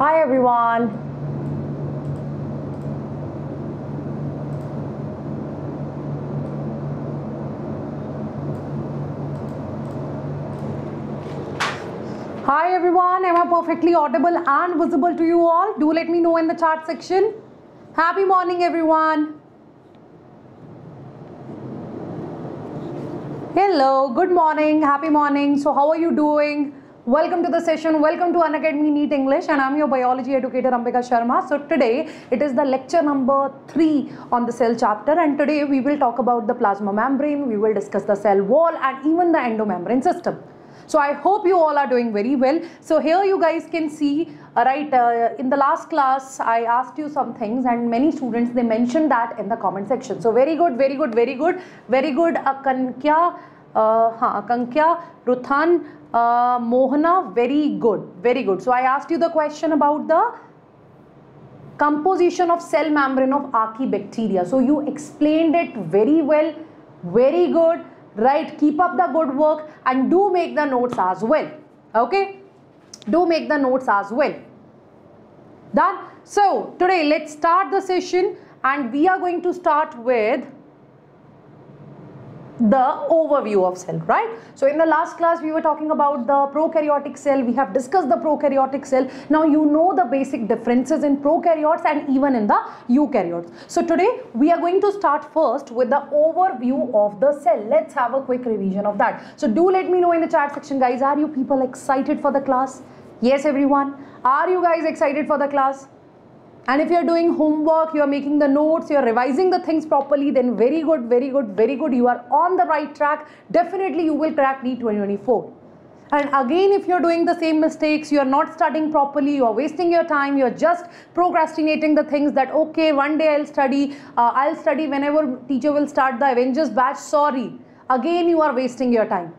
Hi everyone. Hi everyone, am I perfectly audible and visible to you all? Do let me know in the chat section. Happy morning everyone. Hello, good morning, happy morning. So how are you doing? Welcome to the session. Welcome to Unacademy NEET English and I'm your biology educator Ambika Sharma. So today it is the lecture number 3 on the cell chapter and today we will talk about the plasma membrane, we will discuss the cell wall and even the endomembrane system. So I hope you all are doing very well. So here you guys can see, uh, right, uh, in the last class I asked you some things and many students they mentioned that in the comment section. So very good, very good, very good, very good. Akankya, uh, Akankya, Ruthan, uh, Mohana, very good, very good. So I asked you the question about the composition of cell membrane of archaebacteria. So you explained it very well, very good right keep up the good work and do make the notes as well okay do make the notes as well done so today let's start the session and we are going to start with the overview of cell right? So in the last class we were talking about the prokaryotic cell. We have discussed the prokaryotic cell. Now you know the basic differences in prokaryotes and even in the eukaryotes. So today we are going to start first with the overview of the cell. Let's have a quick revision of that. So do let me know in the chat section guys. Are you people excited for the class? Yes everyone. Are you guys excited for the class and if you're doing homework you're making the notes you're revising the things properly then very good very good very good. You are on the right track. Definitely you will crack NEET 2024 and again if you're doing the same mistakes you're not studying properly you're wasting your time you're just procrastinating the things that okay one day i'll study uh, i'll study whenever teacher will start the avengers batch sorry. Again you are wasting your time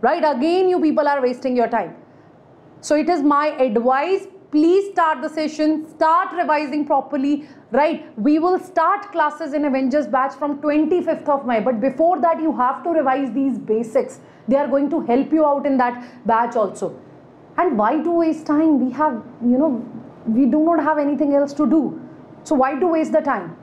right? Again you people are wasting your time. So it is my advice please start the session. Start revising properly right? We will start classes in avengers batch from 25th of may. But before that you have to revise these basics. They are going to help you out in that batch also. And why do waste time? We have you know we do not have anything else to do. So why to waste the time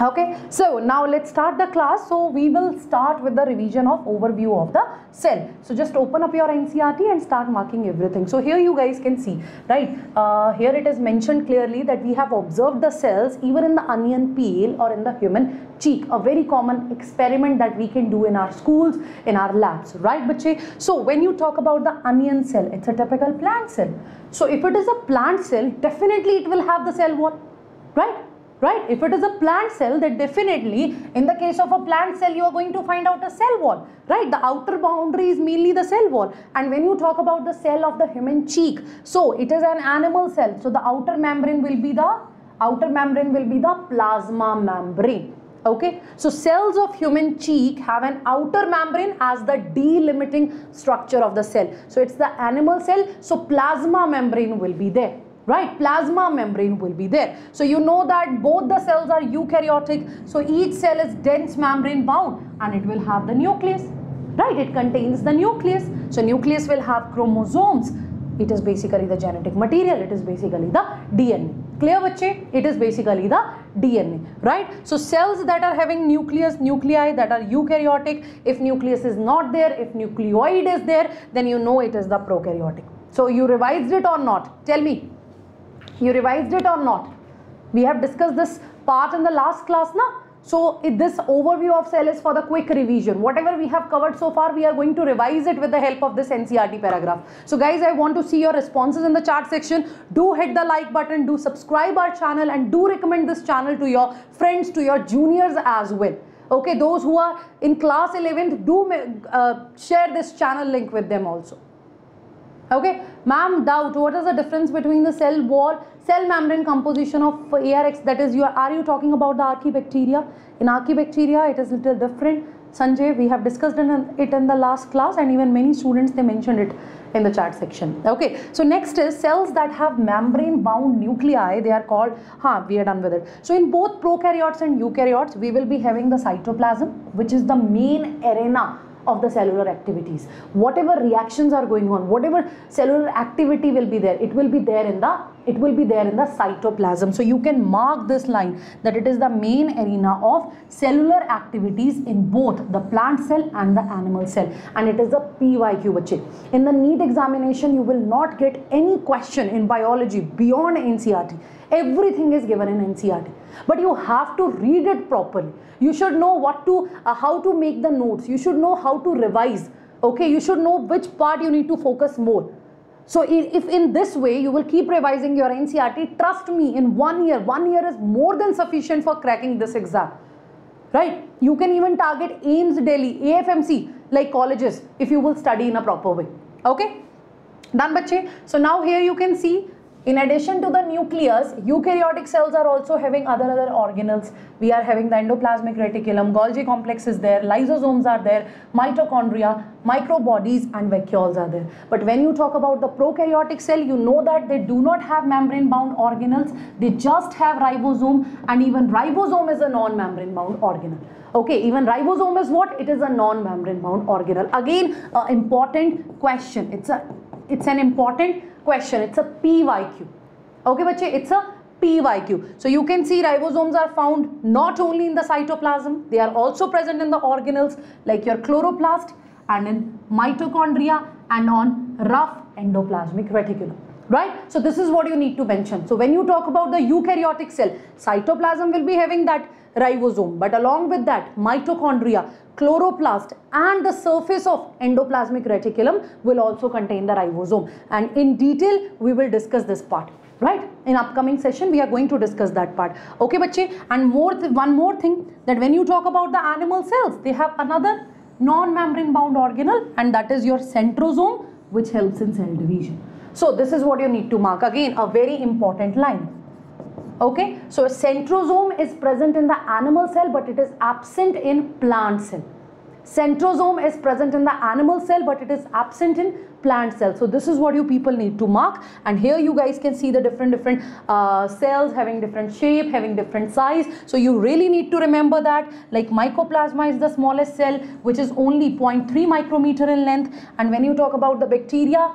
okay so now let's start the class. So we will start with the revision of overview of the cell. So just open up your NCERT and start marking everything. So here you guys can see right? Uh, here it is mentioned clearly that we have observed the cells even in the onion peel or in the human cheek. A very common experiment that we can do in our schools in our labs right bache so when you talk about the onion cell it's a typical plant cell. So if it is a plant cell definitely it will have the cell wall right right? If it is a plant cell then definitely in the case of a plant cell you are going to find out a cell wall. Right? The outer boundary is mainly the cell wall. And when you talk about the cell of the human cheek so it is an animal cell. So the outer membrane will be the outer membrane will be the plasma membrane. Okay? So cells of human cheek have an outer membrane as the delimiting structure of the cell. So it's the animal cell. So plasma membrane will be there right plasma membrane will be there. So you know that both the cells are eukaryotic. So each cell is dense membrane bound and it will have the nucleus. Right it contains the nucleus. So nucleus will have chromosomes. It is basically the genetic material. It is basically the dna clear bache it is basically the dna right? So cells that are having nucleus nuclei that are eukaryotic if nucleus is not there if nucleoid is there then you know it is the prokaryotic. So you revised it or not? Tell me you revised it or not? We have discussed this part in the last class now so this overview of cell is for the quick revision whatever we have covered so far we are going to revise it with the help of this NCERT paragraph. So guys i want to see your responses in the chat section. Do hit the like button do subscribe our channel and do recommend this channel to your friends to your juniors as well. Okay those who are in class 11th do uh, share this channel link with them also okay? Ma'am doubt. What is the difference between the cell wall cell membrane composition of arx that is you are, are you talking about the archaebacteria in archaebacteria it is little different. Sanjay we have discussed it in the last class and even many students they mentioned it in the chat section. Okay? So next is cells that have membrane bound nuclei they are called huh we are done with it. So in both prokaryotes and eukaryotes we will be having the cytoplasm which is the main arena of the cellular activities. Whatever reactions are going on, whatever cellular activity will be there, it will be there in the it will be there in the cytoplasm. So you can mark this line that it is the main arena of cellular activities in both the plant cell and the animal cell and it is the PYQ. In the NEET examination you will not get any question in biology beyond NCERT. Everything is given in NCERT but you have to read it properly. You should know what to uh, how to make the notes. You should know how to revise. Okay, you should know which part you need to focus more so if in this way you will keep revising your NCERT, trust me in one year, one year is more than sufficient for cracking this exam. Right? You can even target AIIMS Delhi, AFMC like colleges if you will study in a proper way. Okay? Done bache? So now here you can see in addition to the nucleus, eukaryotic cells are also having other other organelles. We are having the endoplasmic reticulum, Golgi complex is there, lysosomes are there, mitochondria, microbodies and vacuoles are there. But when you talk about the prokaryotic cell, you know that they do not have membrane bound organelles. They just have ribosome and even ribosome is a non-membrane bound organelle. Okay, even ribosome is what? It is a non-membrane bound organelle. Again, an important question. It's a it's an important question. It's a PYQ. Okay, bache, it's a PYQ. So you can see ribosomes are found not only in the cytoplasm, they are also present in the organelles like your chloroplast and in mitochondria and on rough endoplasmic reticulum. Right? So this is what you need to mention. So when you talk about the eukaryotic cell, cytoplasm will be having that ribosome. But along with that mitochondria chloroplast and the surface of endoplasmic reticulum will also contain the ribosome. And in detail we will discuss this part right? In upcoming session we are going to discuss that part. Okay bache and more one more thing that when you talk about the animal cells they have another non-membrane bound organelle and that is your centrosome which helps in cell division. So this is what you need to mark. Again a very important line Okay, so centrosome is present in the animal cell but it is absent in plant cell. Centrosome is present in the animal cell but it is absent in plant cell. So this is what you people need to mark and here you guys can see the different different uh, cells having different shape, having different size. So you really need to remember that like mycoplasma is the smallest cell which is only 0.3 micrometer in length and when you talk about the bacteria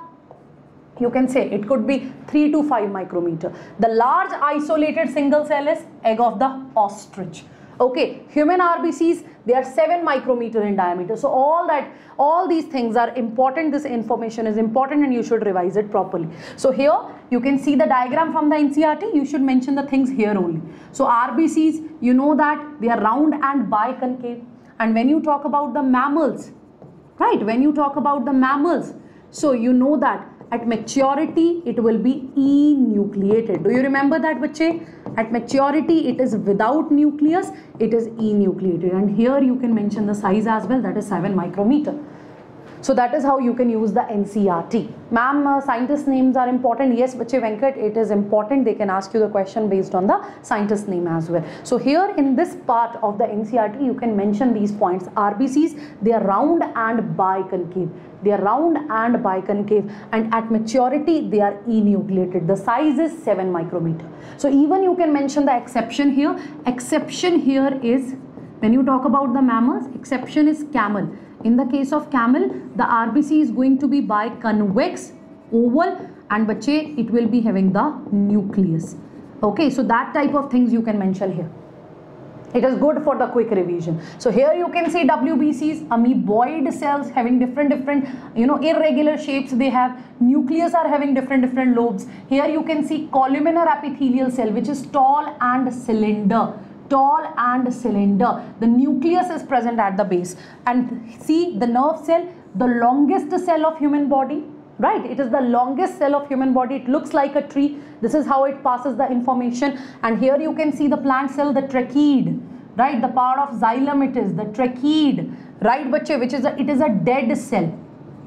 you can say it could be 3 to 5 micrometer. The large isolated single cell is egg of the ostrich. Okay, human RBCs, they are 7 micrometer in diameter. So all that, all these things are important. This information is important and you should revise it properly. So here you can see the diagram from the NCERT. You should mention the things here only. So RBCs, you know that they are round and biconcave. And when you talk about the mammals, right, when you talk about the mammals, so you know that at maturity it will be enucleated. Do you remember that bache at maturity it is without nucleus it is enucleated. And here you can mention the size as well that is 7 micrometer so that is how you can use the NCERT. Ma'am, uh, scientist names are important. Yes, Bache Venkat, it is important. They can ask you the question based on the scientist name as well. So here in this part of the NCERT, you can mention these points. RBCs, they are round and biconcave. They are round and biconcave and at maturity, they are enucleated. The size is 7 micrometer. So even you can mention the exception here. Exception here is, when you talk about the mammals, exception is camel in the case of camel, the RBC is going to be biconvex, oval and bache it will be having the nucleus. Okay, so that type of things you can mention here. It is good for the quick revision. So here you can see WBCs, amoeboid cells having different different you know irregular shapes they have. Nucleus are having different different lobes. Here you can see columnar epithelial cell which is tall and cylinder tall and cylinder. The nucleus is present at the base. And see the nerve cell, the longest cell of human body, right? It is the longest cell of human body. It looks like a tree. This is how it passes the information. And here you can see the plant cell, the tracheid, right? The part of xylem it is, the tracheid, right, bache, which is a, it is a dead cell.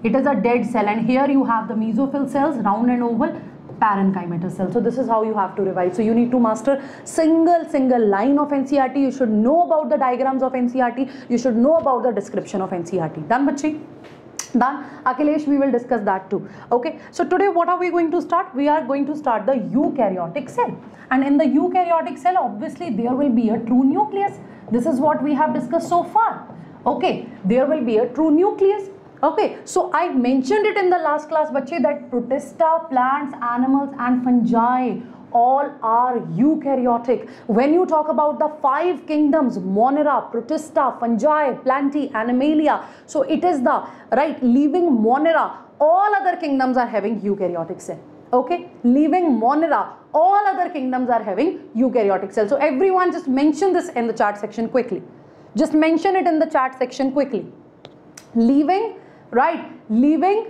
It is a dead cell and here you have the mesophyll cells, round and oval parenchymatous cell. So this is how you have to revise. So you need to master single single line of NCERT. You should know about the diagrams of NCERT. You should know about the description of NCERT. Done bachi? Done. Akhilesh, we will discuss that too. Okay. So today what are we going to start? We are going to start the eukaryotic cell. And in the eukaryotic cell, obviously there will be a true nucleus. This is what we have discussed so far Okay, there will be a true nucleus. Okay, so I mentioned it in the last class, bache, that protista, plants, animals, and fungi all are eukaryotic. When you talk about the five kingdoms, Monera, Protista, Fungi, Plantae, Animalia, so it is the, right, leaving Monera, all other kingdoms are having eukaryotic cell. Okay, leaving Monera, all other kingdoms are having eukaryotic cell. So everyone just mention this in the chart section quickly. Just mention it in the chart section quickly. Leaving, right, leaving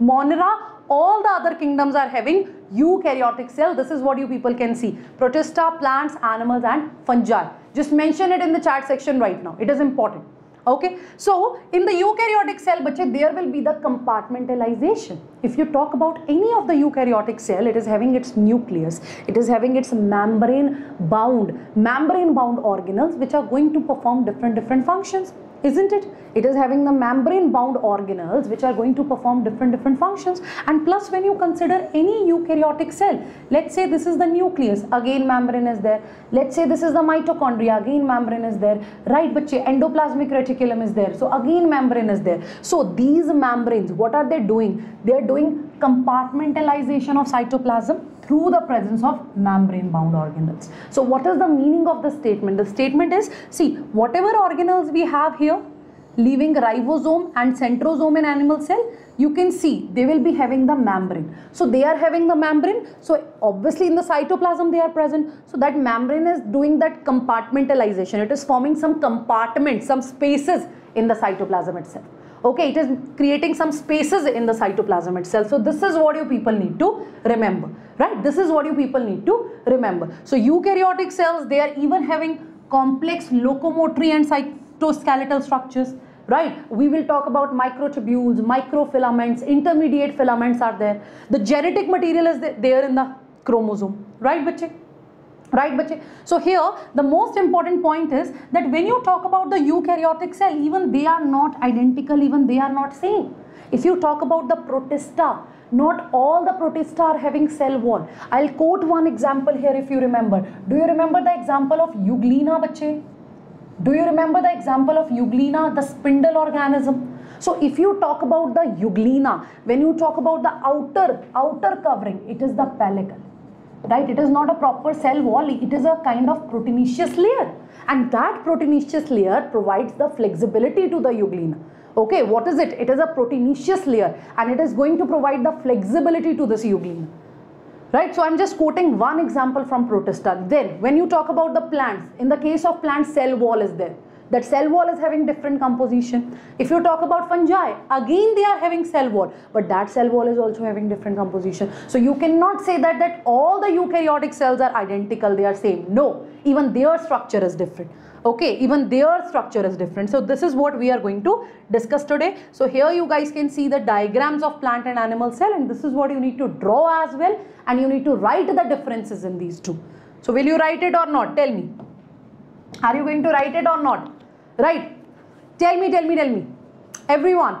Monera, all the other kingdoms are having eukaryotic cell. This is what you people can see. Protista, plants, animals and fungi. Just mention it in the chat section right now. It is important. Okay. So, in the eukaryotic cell, bache, there will be the compartmentalization. If you talk about any of the eukaryotic cell, it is having its nucleus. It is having its membrane bound, membrane bound organelles which are going to perform different different functions isn't it? It is having the membrane bound organelles which are going to perform different different functions and plus when you consider any eukaryotic cell, let's say this is the nucleus, again membrane is there. Let's say this is the mitochondria, again membrane is there. Right, but endoplasmic reticulum is there. So again membrane is there. So these membranes, what are they doing? They are doing compartmentalization of cytoplasm through the presence of membrane bound organelles. So what is the meaning of the statement? The statement is, see, whatever organelles we have here, leaving ribosome and centrosome in animal cell, you can see they will be having the membrane. So they are having the membrane. So obviously in the cytoplasm they are present. So that membrane is doing that compartmentalization. It is forming some compartments, some spaces in the cytoplasm itself okay it is creating some spaces in the cytoplasm itself. So this is what you people need to remember right? This is what you people need to remember. So eukaryotic cells they are even having complex locomotory and cytoskeletal structures right? We will talk about microtubules microfilaments intermediate filaments are there. The genetic material is there in the chromosome right bache right bache so here the most important point is that when you talk about the eukaryotic cell even they are not identical even they are not same. If you talk about the protista not all the protista are having cell wall. I'll quote one example here if you remember. Do you remember the example of euglena bache do you remember the example of euglena the spindle organism? So if you talk about the euglena when you talk about the outer outer covering it is the pellicle right? It is not a proper cell wall. It is a kind of proteinaceous layer. And that proteinaceous layer provides the flexibility to the euglena okay what is it? It is a proteinaceous layer and it is going to provide the flexibility to this euglena right? So i'm just quoting one example from protista then when you talk about the plants in the case of plant cell wall is there that cell wall is having different composition. If you talk about fungi, again they are having cell wall, but that cell wall is also having different composition. So you cannot say that, that all the eukaryotic cells are identical, they are same. No, even their structure is different. Okay, even their structure is different. So this is what we are going to discuss today. So here you guys can see the diagrams of plant and animal cell and this is what you need to draw as well and you need to write the differences in these two. So will you write it or not? Tell me. Are you going to write it or not? Right? Tell me, tell me, tell me. Everyone.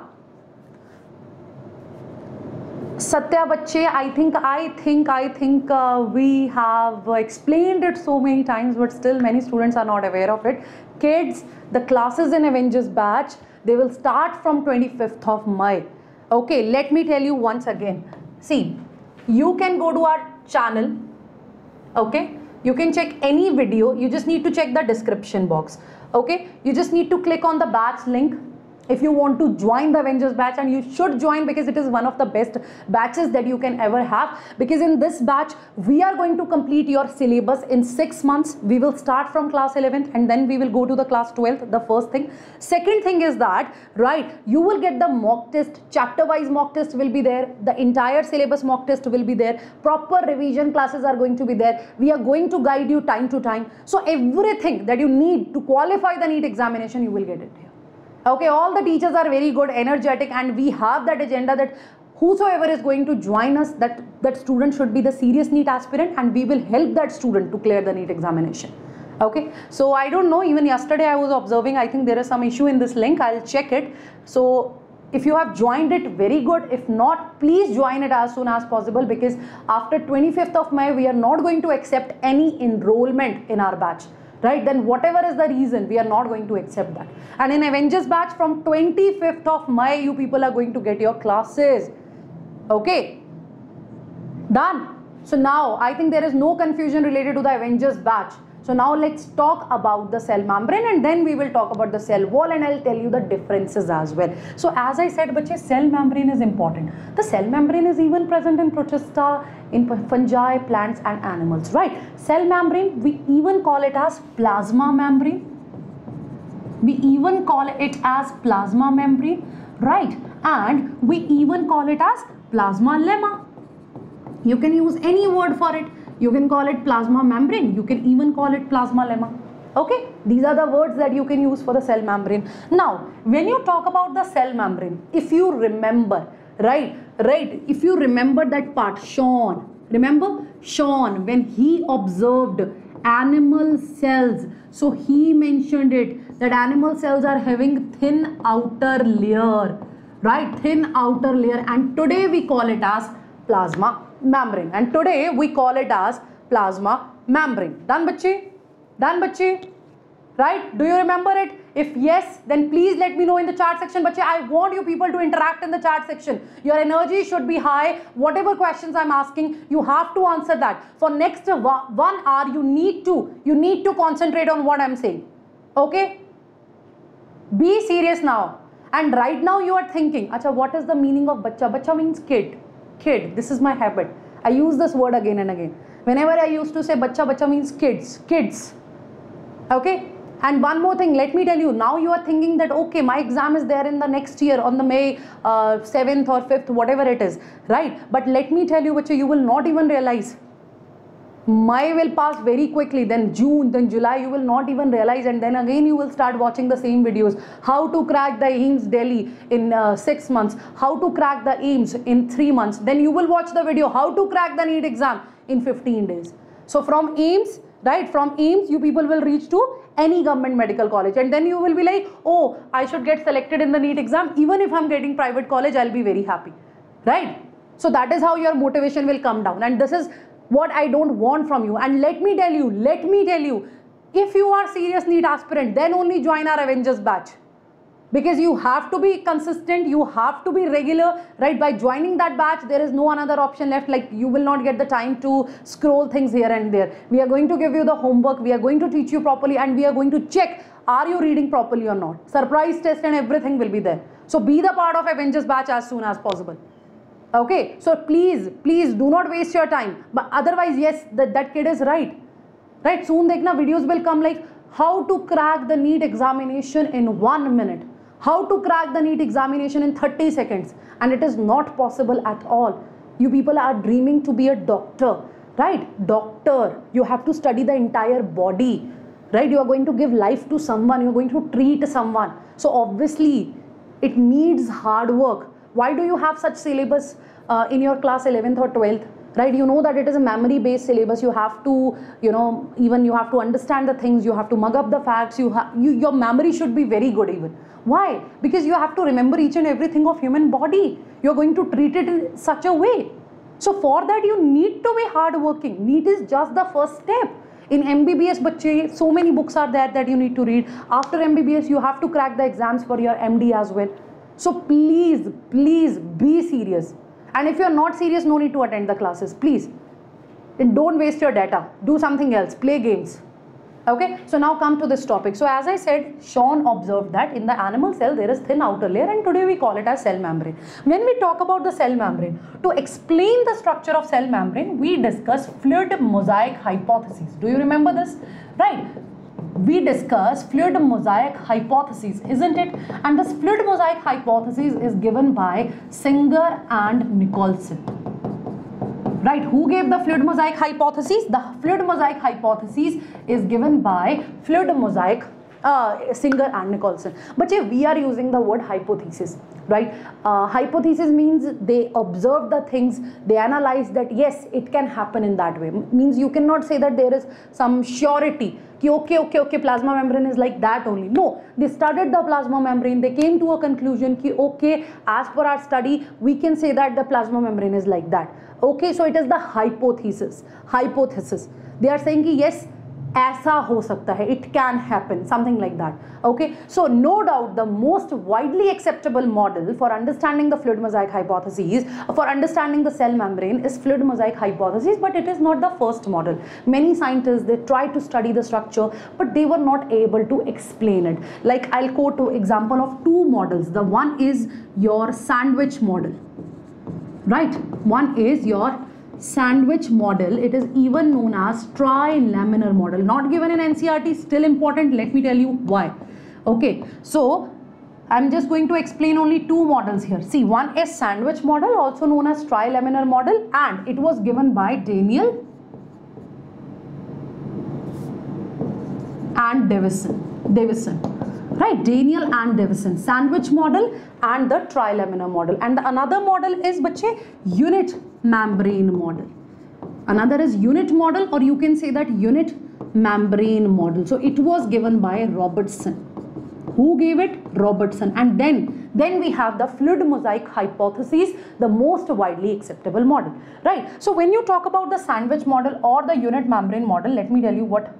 Satya Bache, I think, I think, I think uh, we have explained it so many times, but still many students are not aware of it. Kids, the classes in Avengers batch, they will start from 25th of May. Okay, let me tell you once again. See, you can go to our channel, okay? You can check any video, you just need to check the description box okay? You just need to click on the batch link if you want to join the Avengers batch and you should join because it is one of the best batches that you can ever have because in this batch we are going to complete your syllabus in 6 months. We will start from class 11th and then we will go to the class 12th the first thing. Second thing is that right you will get the mock test. Chapter wise mock test will be there. The entire syllabus mock test will be there. Proper revision classes are going to be there. We are going to guide you time to time. So everything that you need to qualify the NEET examination you will get it here okay all the teachers are very good energetic and we have that agenda that whosoever is going to join us that that student should be the serious NEET aspirant and we will help that student to clear the NEET examination. Okay? So i don't know even yesterday i was observing i think there is some issue in this link i'll check it. So if you have joined it very good. If not please join it as soon as possible because after 25th of may we are not going to accept any enrollment in our batch right? Then whatever is the reason we are not going to accept that. And in avengers batch from 25th of may you people are going to get your classes. Okay? Done. So now i think there is no confusion related to the avengers batch so now let's talk about the cell membrane and then we will talk about the cell wall and I'll tell you the differences as well. So as I said, bache, cell membrane is important. The cell membrane is even present in protista, in fungi, plants and animals, right? Cell membrane, we even call it as plasma membrane. We even call it as plasma membrane, right? And we even call it as plasma lemma. You can use any word for it you can call it plasma membrane. You can even call it plasma lemma. Okay, these are the words that you can use for the cell membrane. Now, when you talk about the cell membrane, if you remember, right, right, if you remember that part, Schwann, remember Schwann, when he observed animal cells, so he mentioned it that animal cells are having thin outer layer, right, thin outer layer, and today we call it as plasma membrane and today we call it as plasma membrane. Done bache? Done bache? Right? Do you remember it? If yes, then please let me know in the chat section. Bache, I want you people to interact in the chat section. Your energy should be high. Whatever questions I'm asking, you have to answer that. For next one hour, you need to, you need to concentrate on what I'm saying. Okay? Be serious now. And right now you are thinking, Acha, what is the meaning of bacha? Bacha means kid kid. This is my habit. I use this word again and again. Whenever I used to say bacha, bacha means kids, kids. Okay? And one more thing, let me tell you, now you are thinking that, okay, my exam is there in the next year on the May uh, 7th or 5th, whatever it is, right? But let me tell you, which you will not even realize May will pass very quickly, then June, then July, you will not even realize and then again you will start watching the same videos. How to crack the AIIMS Delhi in uh, 6 months, how to crack the AIIMS in 3 months. Then you will watch the video, how to crack the NEET exam in 15 days. So from AIIMS, right, from AIIMS you people will reach to any government medical college and then you will be like, oh, I should get selected in the NEET exam. Even if I'm getting private college, I'll be very happy, right? So that is how your motivation will come down and this is what I don't want from you. And let me tell you, let me tell you, if you are serious NEET aspirant, then only join our Avengers batch. Because you have to be consistent, you have to be regular, right? By joining that batch, there is no another option left. Like you will not get the time to scroll things here and there. We are going to give you the homework, we are going to teach you properly, and we are going to check are you reading properly or not. Surprise test and everything will be there. So be the part of Avengers batch as soon as possible okay so please please do not waste your time. But otherwise yes that, that kid is right. Right soon dekhna videos will come like how to crack the NEET examination in one minute. How to crack the NEET examination in 30 seconds. And it is not possible at all. You people are dreaming to be a doctor. Right doctor you have to study the entire body. Right you are going to give life to someone. You're going to treat someone. So obviously it needs hard work why do you have such syllabus uh, in your class 11th or 12th? Right, you know that it is a memory based syllabus. You have to, you know, even you have to understand the things, you have to mug up the facts, you, have you your memory should be very good even. Why? Because you have to remember each and everything of human body. You're going to treat it in such a way. So for that you NEET to be hardworking. need is just the first step. In MBBS, but so many books are there that you need to read. After MBBS, you have to crack the exams for your MD as well. So please, please be serious. And if you're not serious, no need to attend the classes. Please. And don't waste your data. Do something else. Play games. Okay, so now come to this topic. So as I said, Schwann observed that in the animal cell there is thin outer layer and today we call it as cell membrane. When we talk about the cell membrane, to explain the structure of cell membrane, we discuss fluid mosaic hypothesis. Do you remember this? Right, we discuss fluid mosaic hypothesis, isn't it? And this fluid mosaic hypothesis is given by Singer and Nicolson. Right, who gave the fluid mosaic hypothesis? The fluid mosaic hypothesis is given by fluid mosaic uh, singer and Nicolson. But yeah, we are using the word hypothesis, right? Uh, hypothesis means they observe the things, they analyze that yes, it can happen in that way. M means you cannot say that there is some surety. Okay, okay, okay, plasma membrane is like that only. No, they studied the plasma membrane, they came to a conclusion ki, okay, as per our study, we can say that the plasma membrane is like that. Okay, so it is the hypothesis. Hypothesis. They are saying ki, yes, ऐसा हो सकता है it can happen something like that okay so no doubt the most widely acceptable model for understanding the fluid mosaic hypothesis for understanding the cell membrane is fluid mosaic hypothesis but it is not the first model many scientists they tried to study the structure but they were not able to explain it like i'll quote an example of two models the one is your sandwich model right one is your sandwich model. It is even known as trilaminar model. Not given in NCERT still important. Let me tell you why. Okay so i'm just going to explain only two models here. See one is sandwich model also known as trilaminar model and it was given by daniel and davison. Davison. Right daniel and davison. Sandwich model and the trilaminar model. And the another model is bache unit membrane model. Another is unit model or you can say that unit membrane model. So it was given by robertson. Who gave it? Robertson. And then then we have the fluid mosaic hypothesis the most widely acceptable model right? So when you talk about the sandwich model or the unit membrane model let me tell you what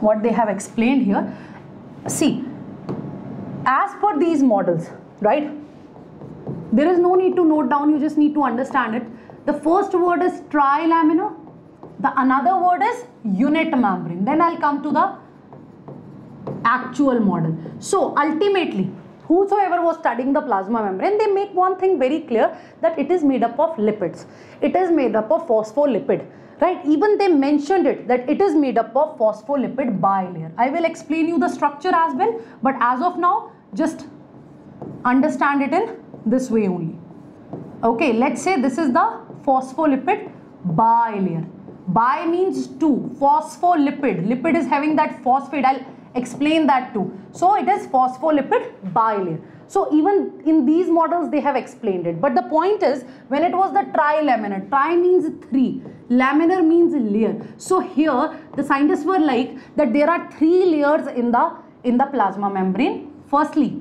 what they have explained here. See as per these models right there is no need to note down you just need to understand it. The first word is trilaminar the another word is unit membrane. Then i'll come to the actual model. So ultimately whosoever was studying the plasma membrane they make one thing very clear that it is made up of lipids. It is made up of phospholipid right? Even they mentioned it that it is made up of phospholipid bilayer. I will explain you the structure as well but as of now just understand it in this way only. Okay let's say this is the phospholipid bilayer. Bi means two. Phospholipid. Lipid is having that phosphate. I'll explain that too. So it is phospholipid bilayer. So even in these models they have explained it. But the point is when it was the trilaminar tri means three. Laminar means layer. So here the scientists were like that there are three layers in the in the plasma membrane. Firstly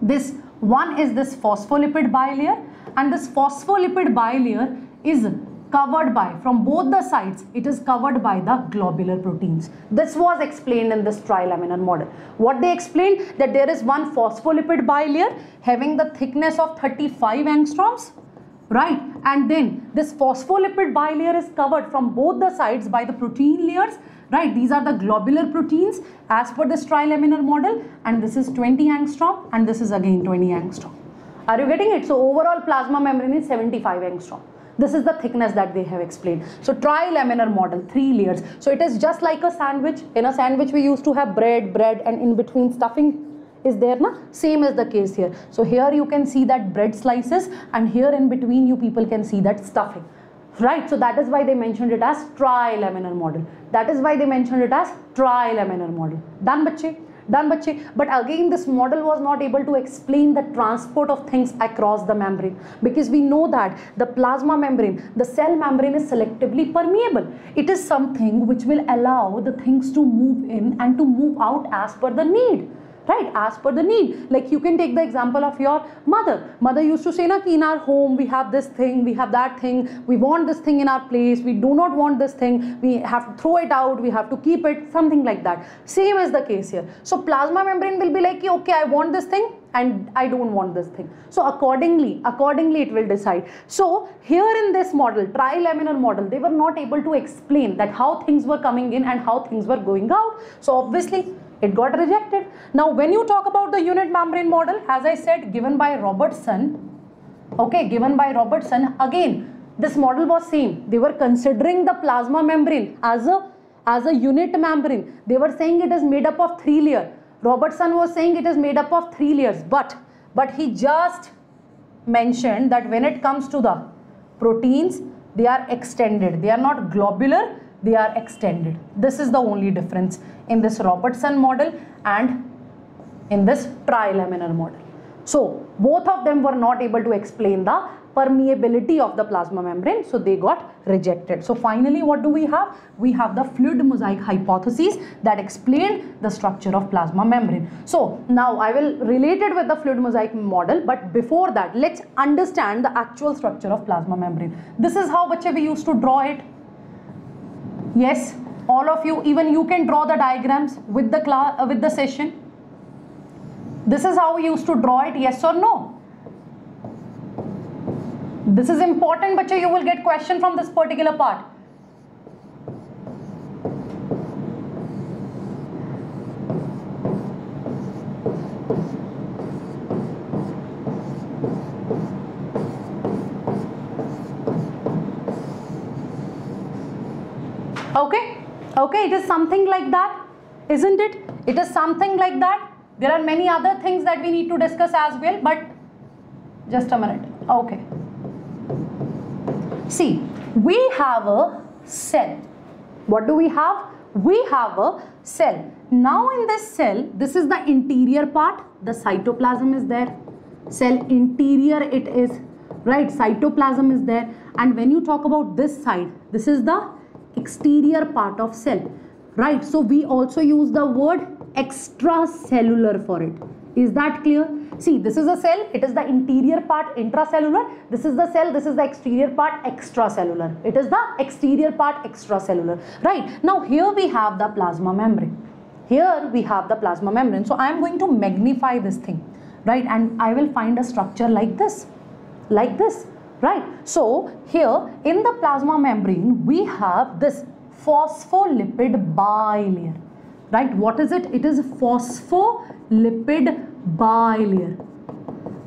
this one is this phospholipid bilayer and this phospholipid bilayer is covered by from both the sides it is covered by the globular proteins. This was explained in this trilaminar model. What they explained that there is one phospholipid bilayer having the thickness of 35 angstroms right? And then this phospholipid bilayer is covered from both the sides by the protein layers right these are the globular proteins as per this trilaminar model and this is 20 angstrom and this is again 20 angstrom. Are you getting it? So overall plasma membrane is 75 angstrom. This is the thickness that they have explained. So trilaminar model three layers. So it is just like a sandwich. In a sandwich we used to have bread bread and in between stuffing is there na? Same is the case here. So here you can see that bread slices and here in between you people can see that stuffing right so that is why they mentioned it as trilaminar model. That is why they mentioned it as trilaminar model. Done bache. Done bache. But again this model was not able to explain the transport of things across the membrane. Because we know that the plasma membrane the cell membrane is selectively permeable. It is something which will allow the things to move in and to move out as per the need right as per the need like you can take the example of your mother mother used to say na in our home we have this thing we have that thing we want this thing in our place we do not want this thing we have to throw it out we have to keep it something like that same is the case here so plasma membrane will be like okay i want this thing and I don't want this thing. So accordingly, accordingly it will decide. So here in this model, trilaminar model, they were not able to explain that how things were coming in and how things were going out. So obviously it got rejected. Now when you talk about the unit membrane model, as I said, given by Robertson, okay, given by Robertson, again, this model was same. They were considering the plasma membrane as a as a unit membrane. They were saying it is made up of three layer. Robertson was saying it is made up of three layers, but but he just mentioned that when it comes to the proteins, they are extended. They are not globular, they are extended. This is the only difference in this Robertson model and in this trilaminar model. So both of them were not able to explain the permeability of the plasma membrane so they got rejected. So finally what do we have? We have the fluid mosaic hypothesis that explained the structure of plasma membrane. So now I will relate it with the fluid mosaic model but before that let's understand the actual structure of plasma membrane. This is how bache we used to draw it. Yes all of you even you can draw the diagrams with the class uh, with the session. This is how we used to draw it yes or no? This is important but you will get question from this particular part okay? Okay it is something like that isn't it? It is something like that. There are many other things that we need to discuss as well but just a minute. Okay. See we have a cell. What do we have? We have a cell. Now in this cell this is the interior part. The cytoplasm is there. Cell interior it is right? Cytoplasm is there. And when you talk about this side this is the exterior part of cell right? So we also use the word extracellular for it. Is that clear? See this is a cell. It is the interior part intracellular. This is the cell. This is the exterior part extracellular. It is the exterior part extracellular right? Now here we have the plasma membrane. Here we have the plasma membrane. So i am going to magnify this thing right? And i will find a structure like this like this right. So here in the plasma membrane we have this phospholipid bilayer. Right. What is it? It is phospholipid bilayer.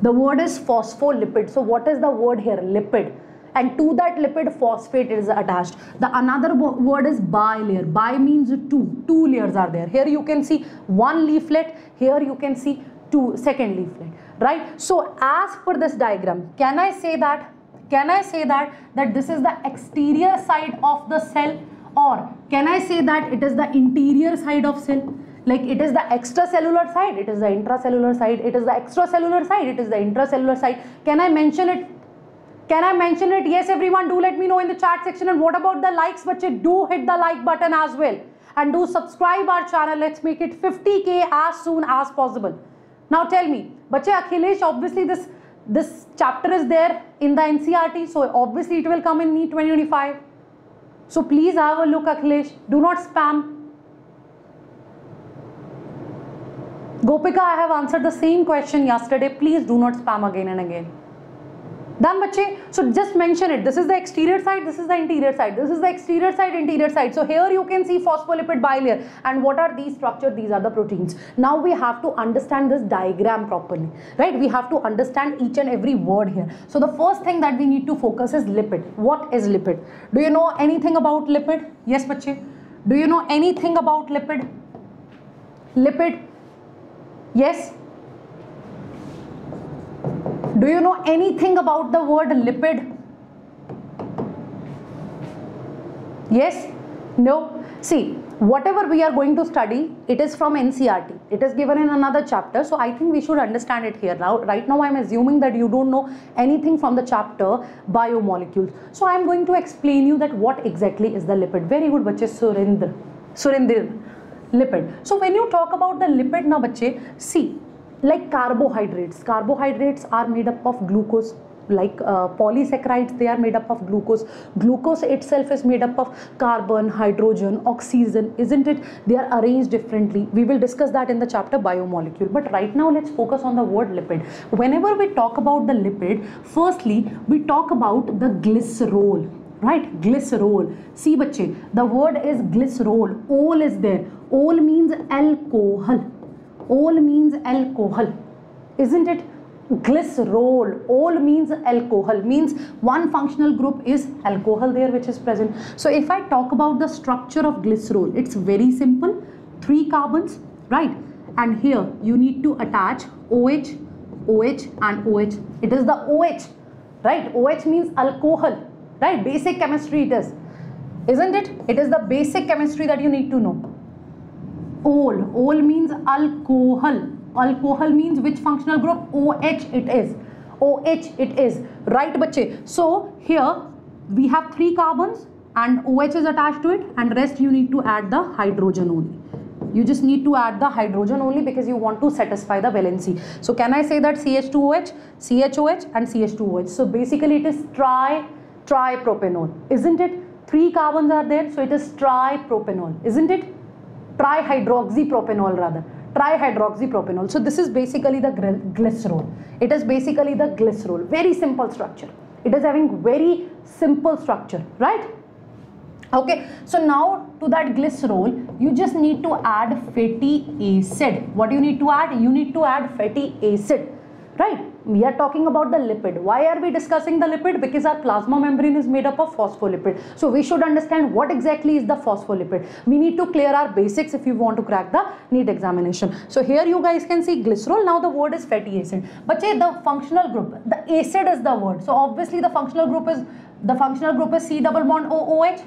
The word is phospholipid. So what is the word here? Lipid. And to that lipid phosphate is attached. The another word is bilayer. Bi means two. Two layers are there. Here you can see one leaflet. Here you can see two second leaflet. Right. So as per this diagram can i say that can I say that that this is the exterior side of the cell? Or can I say that it is the interior side of cell? Like it is the extracellular side it is the intracellular side it is the extracellular side it is the intracellular side. Can I mention it? Can I mention it? Yes everyone do let me know in the chat section. And what about the likes? But do hit the like button as well. And do subscribe our channel. Let's make it 50k as soon as possible. Now tell me bache akhilesh obviously this this chapter is there in the NCERT so obviously it will come in NEET 2025 so please have a look Akhilesh. Do not spam. Gopika I have answered the same question yesterday. Please do not spam again and again Done bache? So just mention it. This is the exterior side, this is the interior side. This is the exterior side, interior side. So here you can see phospholipid bilayer. And what are these structures? These are the proteins. Now we have to understand this diagram properly. Right? We have to understand each and every word here. So the first thing that we need to focus is lipid. What is lipid? Do you know anything about lipid? Yes, bache? Do you know anything about lipid? Lipid? Yes? Do you know anything about the word lipid? Yes? No? See, whatever we are going to study, it is from NCERT. It is given in another chapter. So I think we should understand it here. Now, right now I'm assuming that you don't know anything from the chapter biomolecules. So I'm going to explain you that what exactly is the lipid. Very good, bache. Surendra. Surendra. Lipid. So when you talk about the lipid now, see, like carbohydrates. Carbohydrates are made up of glucose like uh, polysaccharides they are made up of glucose. Glucose itself is made up of carbon hydrogen oxygen isn't it? They are arranged differently. We will discuss that in the chapter biomolecule. But right now let's focus on the word lipid. Whenever we talk about the lipid firstly we talk about the glycerol right? Glycerol. See bache the word is glycerol. Ol is there. Ol means alcohol Ol means alcohol, isn't it? Glycerol, ol means alcohol, means one functional group is alcohol there which is present. So if I talk about the structure of glycerol, it's very simple, three carbons, right? And here you need to attach OH, OH and OH. It is the OH, right? OH means alcohol, right? Basic chemistry it is, isn't it? It is the basic chemistry that you need to know ol. Ol means alcohol. Alcohol means which functional group? Oh it is. Oh it is. Right bache? So here we have three carbons and oh is attached to it and rest you need to add the hydrogen only. You just need to add the hydrogen only because you want to satisfy the valency. So can i say that ch2oh choh and ch2oh so basically it is tri tripropanol isn't it? Three carbons are there so it is tripropanol isn't it trihydroxypropanol rather. Trihydroxypropanol so this is basically the glycerol. It is basically the glycerol. Very simple structure. It is having very simple structure right? Okay. So now to that glycerol you just need to add fatty acid. What you need to add? You need to add fatty acid right. We are talking about the lipid. Why are we discussing the lipid? Because our plasma membrane is made up of phospholipid. So we should understand what exactly is the phospholipid. We need to clear our basics if you want to crack the NEET examination. So here you guys can see glycerol. Now the word is fatty acid. But say the functional group the acid is the word. So obviously the functional group is the functional group is C double bond OOH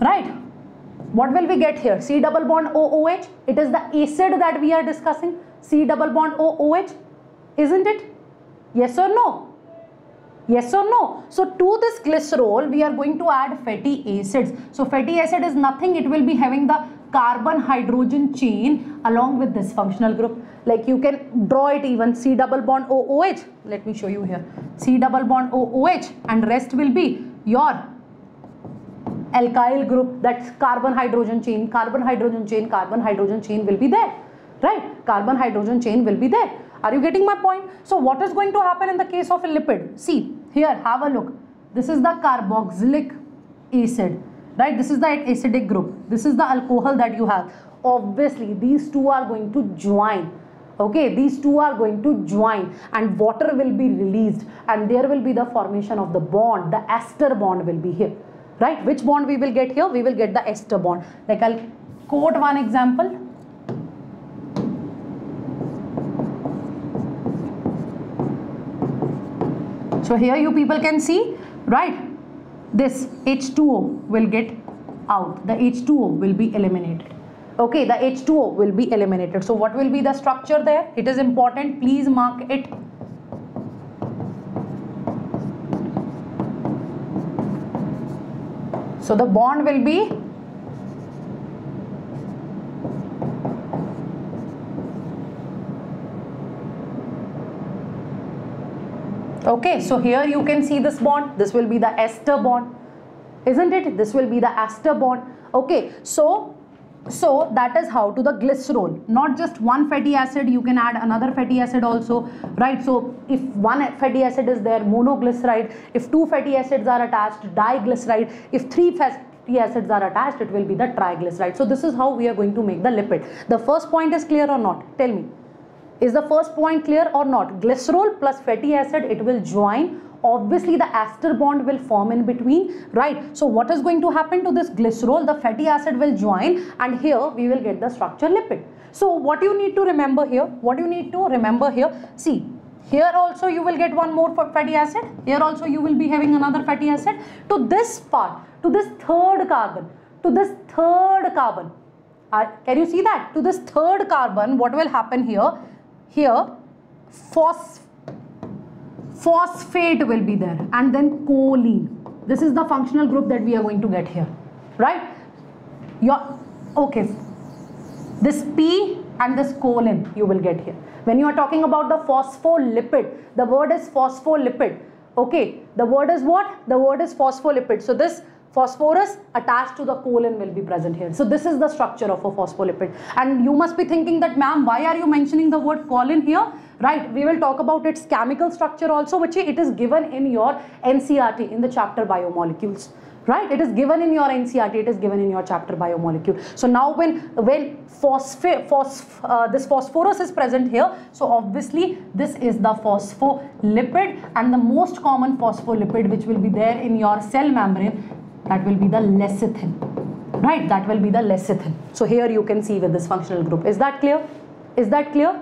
right. What will we get here? C double bond OOH it is the acid that we are discussing. C double bond OOH isn't it? Yes or no? Yes or no? So to this glycerol, we are going to add fatty acids. So fatty acid is nothing. It will be having the carbon hydrogen chain along with this functional group. Like you can draw it even C double bond OOH. Let me show you here. C double bond OOH and rest will be your alkyl group. That's carbon hydrogen chain, carbon hydrogen chain, carbon hydrogen chain will be there. Right? Carbon hydrogen chain will be there. Are you getting my point? So what is going to happen in the case of a lipid? See, here, have a look. This is the carboxylic acid, right? This is the acidic group. This is the alcohol that you have. Obviously, these two are going to join okay these two are going to join and water will be released and there will be the formation of the bond the ester bond will be here right which bond we will get here we will get the ester bond like i'll quote one example So here you people can see, right? This H2O will get out. The H2O will be eliminated. Okay, the H2O will be eliminated. So what will be the structure there? It is important. Please mark it. So the bond will be okay so here you can see this bond. This will be the ester bond isn't it? This will be the ester bond. Okay so so that is how to the glycerol. Not just one fatty acid you can add another fatty acid also right? So if one fatty acid is there monoglyceride. If two fatty acids are attached diglyceride. If three fatty acids are attached it will be the triglyceride. So this is how we are going to make the lipid. The first point is clear or not? Tell me is the first point clear or not? Glycerol plus fatty acid, it will join. Obviously, the ester bond will form in between, right? So, what is going to happen to this glycerol? The fatty acid will join and here we will get the structure lipid. So, what you need to remember here? What you need to remember here? See, here also you will get one more fatty acid. Here also you will be having another fatty acid. To this part, to this third carbon, to this third carbon. Uh, can you see that? To this third carbon, what will happen here? Here phos phosphate will be there and then choline. This is the functional group that we are going to get here right? Your okay. This p and this choline you will get here. When you are talking about the phospholipid the word is phospholipid. Okay the word is what? The word is phospholipid. So this phosphorus attached to the choline will be present here. So this is the structure of a phospholipid. And you must be thinking that ma'am, why are you mentioning the word choline here? Right, we will talk about its chemical structure also which it is given in your NCERT in the chapter biomolecules right it is given in your NCERT it is given in your chapter biomolecule so now when when phosphate phos, uh, this phosphorus is present here so obviously this is the phospholipid and the most common phospholipid which will be there in your cell membrane that will be the lecithin right? That will be the lecithin so here you can see with this functional group. Is that clear? Is that clear?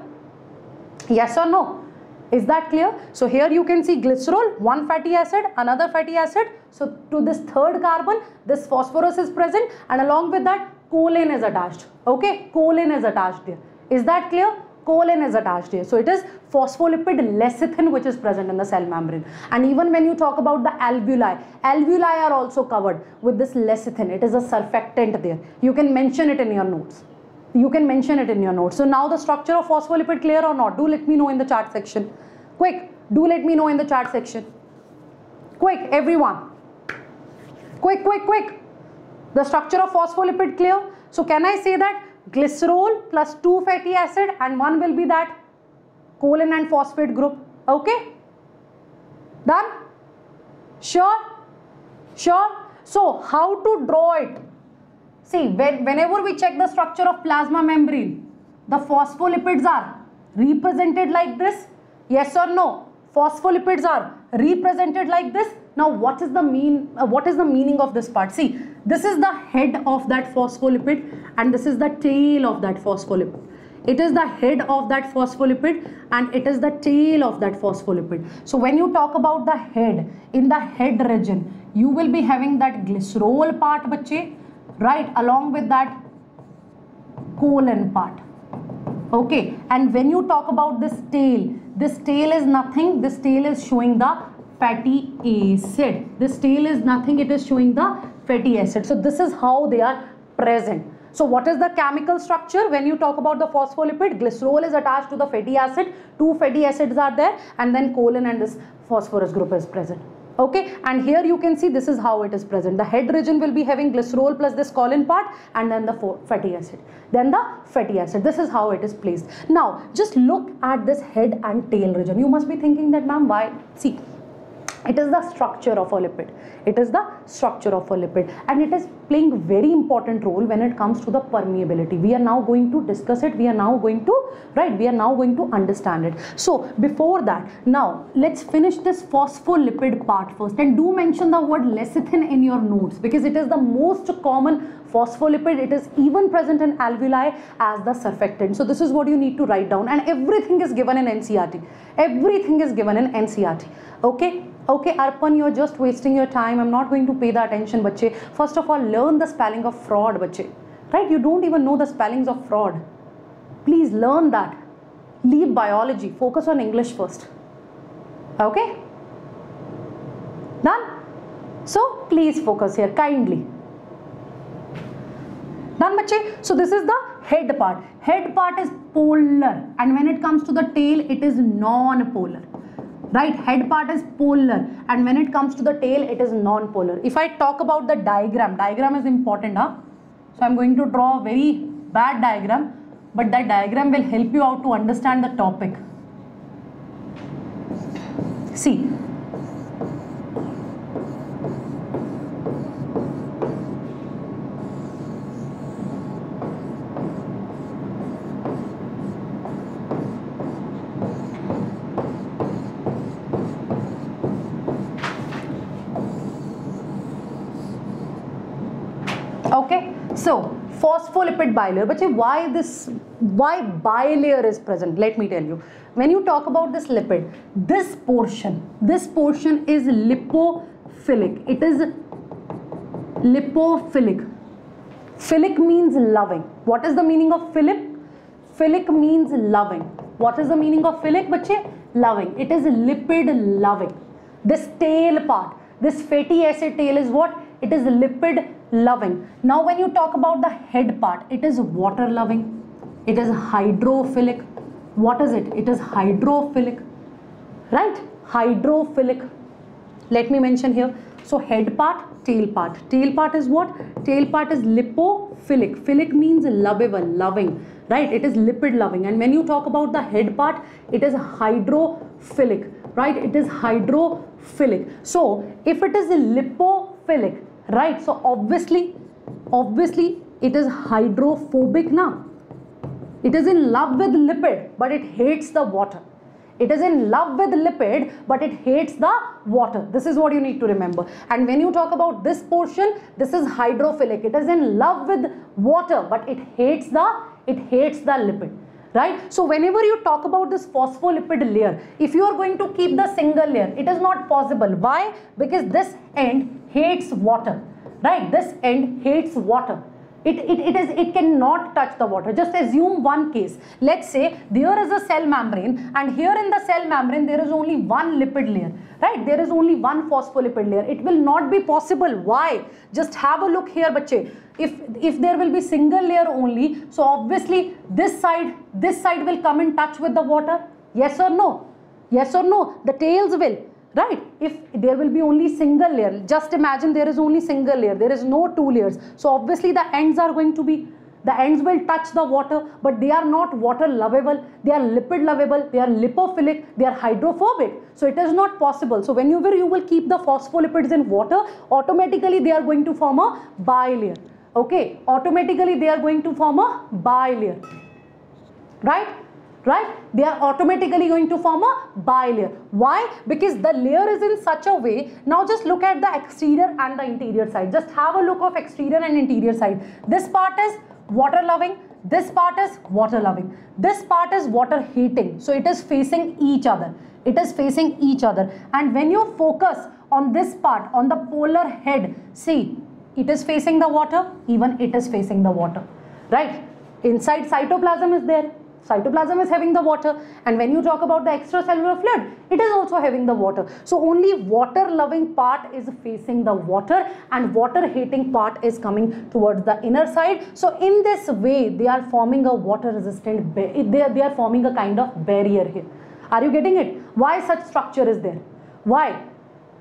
Yes or no? Is that clear? So here you can see glycerol one fatty acid another fatty acid. So to this third carbon this phosphorus is present and along with that choline is attached. Okay? Choline is attached there. Is that clear choline is attached here. So it is phospholipid lecithin which is present in the cell membrane. And even when you talk about the alveoli, alveoli are also covered with this lecithin. It is a surfactant there. You can mention it in your notes. You can mention it in your notes. So now the structure of phospholipid clear or not? Do let me know in the chat section. Quick, do let me know in the chat section. Quick, everyone. quick quick quick the structure of phospholipid clear so can i say that glycerol plus 2 fatty acid and one will be that choline and phosphate group. Okay? Done? Sure? Sure? So how to draw it? See when, whenever we check the structure of plasma membrane the phospholipids are represented like this. Yes or no? Phospholipids are represented like this. Now what is the mean uh, what is the meaning of this part? See this is the head of that phospholipid and this is the tail of that phospholipid. It is the head of that phospholipid and it is the tail of that phospholipid. So when you talk about the head in the head region you will be having that glycerol part bache right along with that choline part. Okay and when you talk about this tail this tail is nothing. This tail is showing the fatty acid. This tail is nothing. It is showing the fatty acid. So this is how they are present. So what is the chemical structure? When you talk about the phospholipid glycerol is attached to the fatty acid. Two fatty acids are there and then choline and this phosphorus group is present. Okay? And here you can see this is how it is present. The head region will be having glycerol plus this choline part and then the fatty acid. Then the fatty acid. This is how it is placed. Now just look at this head and tail region. You must be thinking that ma'am why? See it is the structure of a lipid. It is the structure of a lipid. And it is playing very important role when it comes to the permeability. We are now going to discuss it. We are now going to right we are now going to understand it. So before that now let's finish this phospholipid part first. And do mention the word lecithin in your notes because it is the most common phospholipid. It is even present in alveoli as the surfactant. So this is what you need to write down. And everything is given in ncert everything is given in ncert okay okay arpan you're just wasting your time. I'm not going to pay the attention bache. First of all learn the spelling of fraud bache. Right? You don't even know the spellings of fraud. Please learn that. Leave biology. Focus on english first. Okay? Done? So please focus here kindly. Done bache? So this is the head part. Head part is polar. And when it comes to the tail it is non-polar right? Head part is polar. And when it comes to the tail it is non-polar. If I talk about the diagram diagram is important huh? so I'm going to draw a very bad diagram but that diagram will help you out to understand the topic. See So phospholipid bilayer, but why this, why bilayer is present? Let me tell you. When you talk about this lipid, this portion, this portion is lipophilic. It is lipophilic. Philic means loving. What is the meaning of philic? Philic means loving. What is the meaning of philic, bache? Loving. It is lipid loving. This tail part, this fatty acid tail is what? It is lipid loving. Now when you talk about the head part, it is water loving. It is hydrophilic. What is it? It is hydrophilic. Right? Hydrophilic. Let me mention here. So head part, tail part. Tail part is what? Tail part is lipophilic. Philic means lovable, loving. Right? It is lipid loving. And when you talk about the head part, it is hydrophilic. Right? It is hydrophilic. So if it is lipophilic, right so obviously obviously it is hydrophobic now it is in love with lipid but it hates the water. It is in love with lipid but it hates the water. This is what you need to remember. And when you talk about this portion this is hydrophilic. It is in love with water but it hates the it hates the lipid right? So whenever you talk about this phospholipid layer if you are going to keep the single layer it is not possible. Why? Because this end hates water right? This end hates water it, it, it is it cannot touch the water. Just assume one case. Let's say there is a cell membrane and here in the cell membrane there is only one lipid layer right? There is only one phospholipid layer. It will not be possible. Why? Just have a look here bache if if there will be single layer only so obviously this side this side will come in touch with the water? Yes or no? Yes or no? The tails will right. If there will be only single layer just imagine there is only single layer. There is no two layers. So obviously the ends are going to be the ends will touch the water but they are not water lovable. They are lipid lovable. They are lipophilic. They are hydrophobic. So it is not possible. So whenever you will keep the phospholipids in water automatically they are going to form a bilayer. Okay. Automatically they are going to form a bilayer. Right right? They are automatically going to form a bilayer. Why? Because the layer is in such a way now just look at the exterior and the interior side. Just have a look of exterior and interior side. This part is water loving. This part is water loving. This part is water heating. So it is facing each other. It is facing each other. And when you focus on this part on the polar head see it is facing the water even it is facing the water. Right? Inside cytoplasm is there cytoplasm is having the water and when you talk about the extracellular fluid it is also having the water. So only water loving part is facing the water and water hating part is coming towards the inner side. So in this way they are forming a water resistant they are, they are forming a kind of barrier here. Are you getting it? Why such structure is there? Why?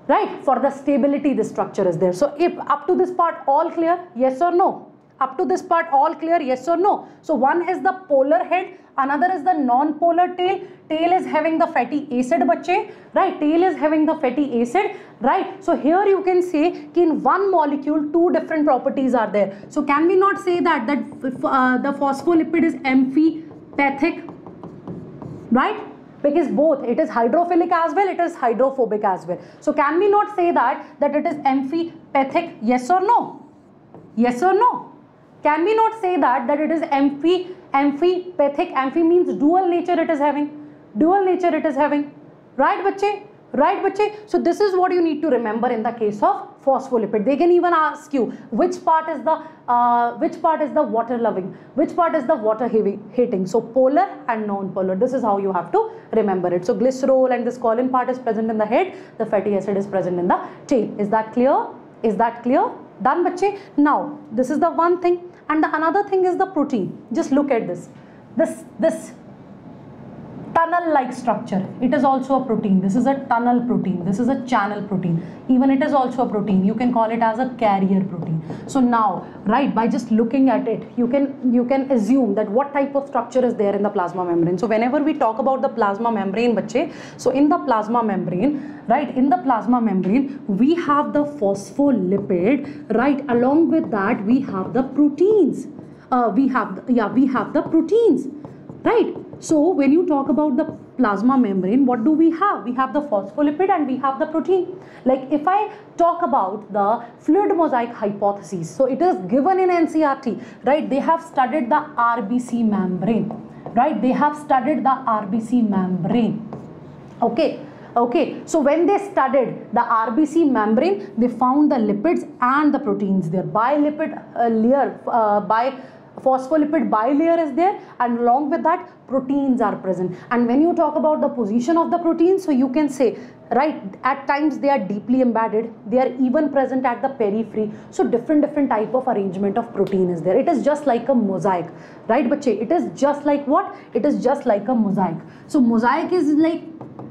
Right? For the stability the structure is there. So if up to this part all clear? Yes or no up to this part all clear yes or no? So one is the polar head another is the non-polar tail. Tail is having the fatty acid bache right? Tail is having the fatty acid right? So here you can say in one molecule two different properties are there. So can we not say that that uh, the phospholipid is amphipathic right? Because both it is hydrophilic as well it is hydrophobic as well. So can we not say that that it is amphipathic yes or no? Yes or no can we not say that that it is amphi amphipathic amphi means dual nature it is having dual nature it is having. Right bache right bache so this is what you need to remember in the case of phospholipid. They can even ask you which part is the uh, which part is the water loving? Which part is the water heavy heating so polar and non-polar. This is how you have to remember it. So glycerol and this choline part is present in the head. The fatty acid is present in the tail. Is that clear? Is that clear? Done bache now this is the one thing and the another thing is the protein. Just look at this. This this tunnel like structure. It is also a protein. This is a tunnel protein. This is a channel protein. Even it is also a protein. You can call it as a carrier protein. So now right by just looking at it you can you can assume that what type of structure is there in the plasma membrane. So whenever we talk about the plasma membrane bache so in the plasma membrane right in the plasma membrane we have the phospholipid right along with that we have the proteins. Uh, we have the, yeah we have the proteins right so when you talk about the plasma membrane what do we have? We have the phospholipid and we have the protein. Like if i talk about the fluid mosaic hypothesis so it is given in ncert right? They have studied the rbc membrane right? They have studied the rbc membrane. Okay okay. So when they studied the rbc membrane they found the lipids and the proteins there. Bilipid uh, layer uh, by phospholipid bilayer is there and along with that proteins are present. And when you talk about the position of the proteins so you can say right at times they are deeply embedded they are even present at the periphery. So different different type of arrangement of protein is there. It is just like a mosaic right bache? It is just like what? It is just like a mosaic. So mosaic is like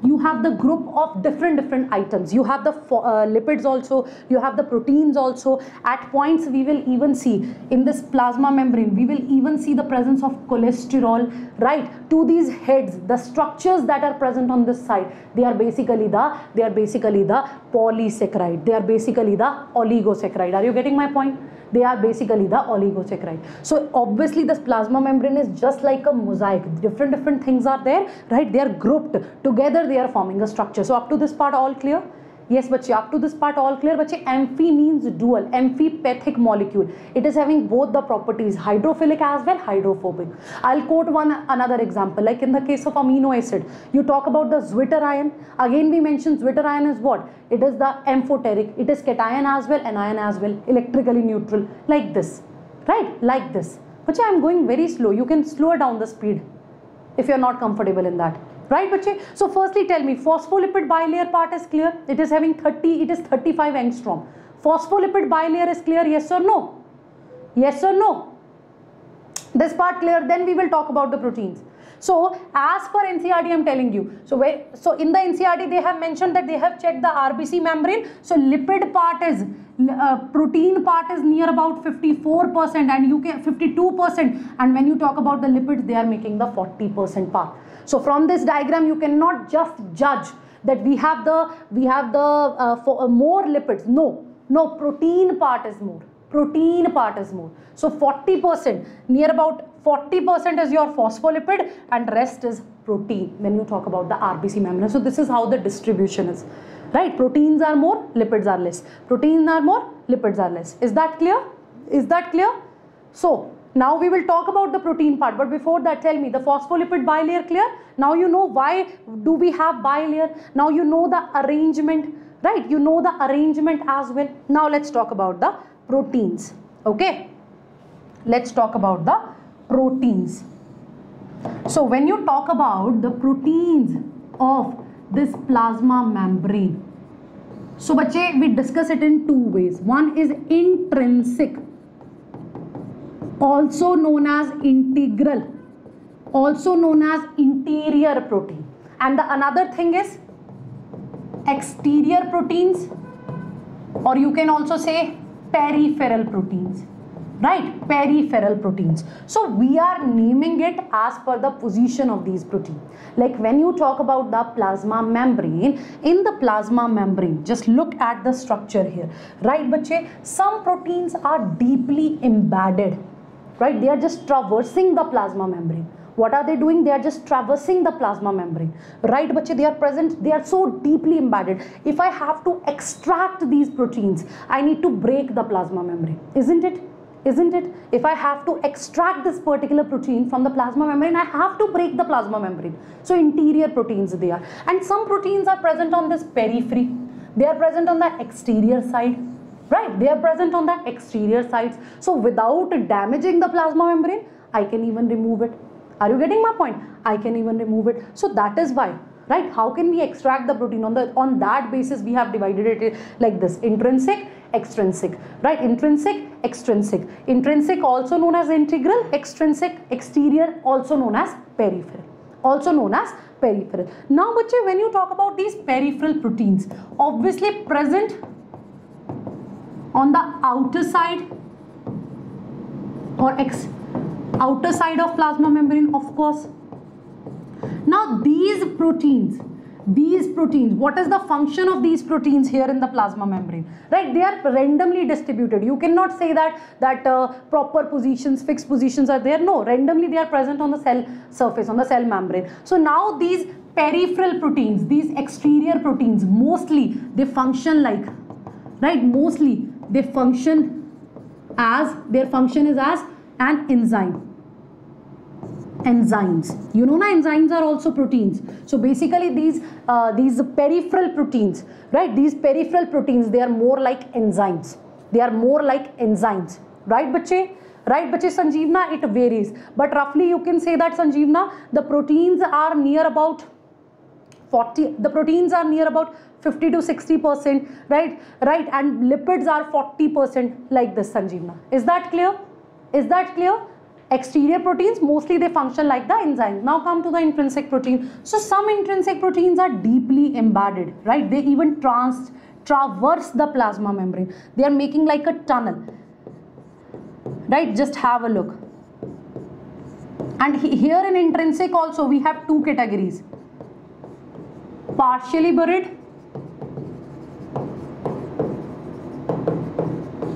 you have the group of different different items. You have the uh, lipids also you have the proteins also. At points we will even see in this plasma membrane we will even see the presence of cholesterol right to these heads the structures that are present on this side they are basically the they are basically the polysaccharide. They are basically the oligosaccharide. Are you getting my point? They are basically the oligosaccharide. So obviously this plasma membrane is just like a mosaic. Different different things are there right? They are grouped. Together they are forming a structure. So up to this part all clear yes बच्चे up to this part all clear बच्चे amphi means dual amphipathic molecule it is having both the properties hydrophilic as well hydrophobic I'll quote one another example like in the case of amino acid you talk about the zwitterion again we mention zwitterion is what it is the amphoteric it is cation as well anion as well electrically neutral like this right like this बच्चे I am going very slow you can slow down the speed if you are not comfortable in that right bache so firstly tell me phospholipid bilayer part is clear? It is having 30 it is 35 angstrom. Phospholipid bilayer is clear yes or no? Yes or no? This part clear then we will talk about the proteins. So as per NCERT, I'm telling you. So where, so in the NCERT, they have mentioned that they have checked the RBC membrane. So lipid part is uh, protein part is near about 54% and you can 52% and when you talk about the lipids they are making the 40% part so from this diagram you cannot just judge that we have the we have the uh, for, uh, more lipids. No no protein part is more. Protein part is more. So 40% near about 40% is your phospholipid and rest is protein when you talk about the RBC membrane. So this is how the distribution is. Right? Proteins are more lipids are less. Proteins are more lipids are less. Is that clear? Is that clear? So now we will talk about the protein part but before that tell me the phospholipid bilayer clear? Now you know why do we have bilayer. Now you know the arrangement right? You know the arrangement as well. Now let's talk about the proteins okay? Let's talk about the proteins. So when you talk about the proteins of this plasma membrane. So bache, we discuss it in two ways. One is intrinsic, also known as integral, also known as interior protein. And the another thing is exterior proteins or you can also say peripheral proteins right? Peripheral proteins. So we are naming it as per the position of these proteins. Like when you talk about the plasma membrane in the plasma membrane just look at the structure here right bache some proteins are deeply embedded right they are just traversing the plasma membrane what are they doing they are just traversing the plasma membrane right bache they are present they are so deeply embedded if i have to extract these proteins i need to break the plasma membrane isn't it isn't it? If I have to extract this particular protein from the plasma membrane, I have to break the plasma membrane. So interior proteins they are. And some proteins are present on this periphery. They are present on the exterior side. Right? They are present on the exterior sides. So without damaging the plasma membrane, I can even remove it. Are you getting my point? I can even remove it. So that is why right how can we extract the protein on the on that basis we have divided it like this intrinsic extrinsic right intrinsic extrinsic intrinsic also known as integral extrinsic exterior also known as peripheral also known as peripheral now bache when you talk about these peripheral proteins obviously present on the outer side or ex outer side of plasma membrane of course. Now these proteins these proteins what is the function of these proteins here in the plasma membrane? Right they are randomly distributed. You cannot say that that uh, proper positions fixed positions are there. No randomly they are present on the cell surface on the cell membrane. So now these peripheral proteins these exterior proteins mostly they function like right mostly they function as their function is as an enzyme. Enzymes. You know na enzymes are also proteins. So basically these uh, these peripheral proteins right? These peripheral proteins they are more like enzymes. They are more like enzymes. Right bache right bache sanjeevna it varies. But roughly you can say that sanjeevna the proteins are near about 40 the proteins are near about 50 to 60 percent right? Right and lipids are 40 percent like this sanjeevna is that clear? Is that clear? Exterior proteins mostly they function like the enzymes. Now come to the intrinsic protein. So some intrinsic proteins are deeply embedded right? They even trans traverse the plasma membrane. They are making like a tunnel. Right just have a look. And here in intrinsic also we have two categories. Partially buried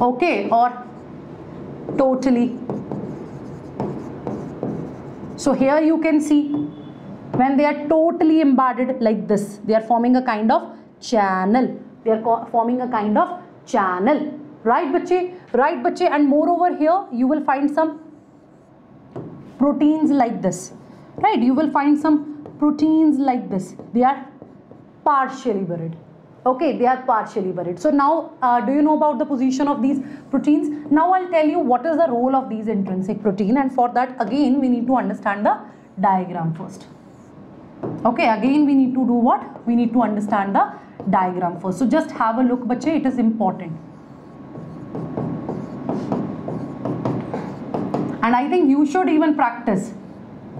okay or totally so here you can see when they are totally embedded like this, they are forming a kind of channel. They are forming a kind of channel. Right, bache? Right, bache? And moreover here, you will find some proteins like this. Right, you will find some proteins like this. They are partially buried okay they are partially buried. So now uh, do you know about the position of these proteins? Now i'll tell you what is the role of these intrinsic protein and for that again we need to understand the diagram first. Okay again we need to do what? We need to understand the diagram first. So just have a look bache it is important. And i think you should even practice.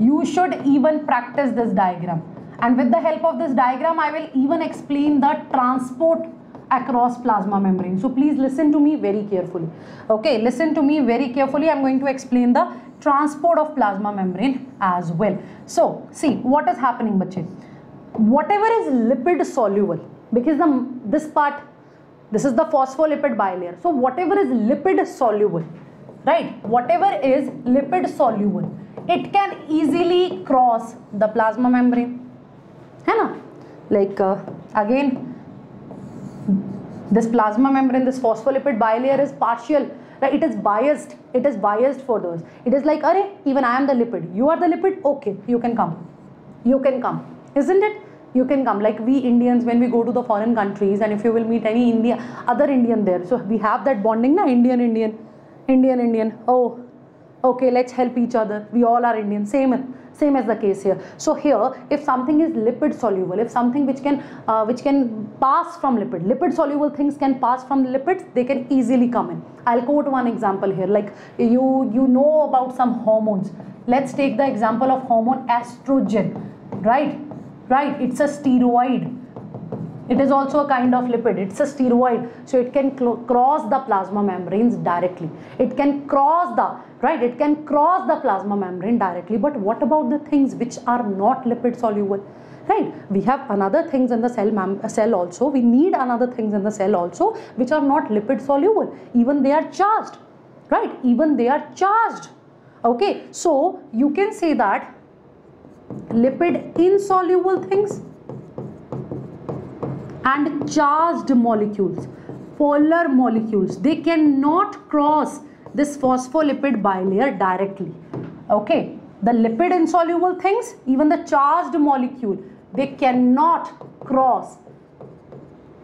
You should even practice this diagram and with the help of this diagram I will even explain the transport across plasma membrane. So please listen to me very carefully. Okay listen to me very carefully. I'm going to explain the transport of plasma membrane as well. So see what is happening bache whatever is lipid soluble because the this part this is the phospholipid bilayer. So whatever is lipid soluble right? Whatever is lipid soluble it can easily cross the plasma membrane है like uh, again this plasma membrane this phospholipid bilayer is partial right? It is biased. It is biased for those. It is like are even i am the lipid. You are the lipid? Okay you can come. You can come. Isn't it? You can come. Like we indians when we go to the foreign countries and if you will meet any india other indian there. So we have that bonding na? Indian indian. Indian indian. Oh okay let's help each other. We all are indian. Same same as the case here. So here if something is lipid soluble if something which can uh, which can pass from lipid lipid soluble things can pass from lipids they can easily come in. I'll quote one example here. Like you you know about some hormones. Let's take the example of hormone estrogen. Right? Right. It's a steroid. It is also a kind of lipid. It's a steroid. So it can cross the plasma membranes directly. It can cross the right it can cross the plasma membrane directly but what about the things which are not lipid soluble? Right we have another things in the cell uh, cell also. We need another things in the cell also which are not lipid soluble. Even they are charged. Right even they are charged. Okay so you can say that lipid insoluble things and charged molecules polar molecules they cannot cross this phospholipid bilayer directly. Okay? The lipid insoluble things even the charged molecule they cannot cross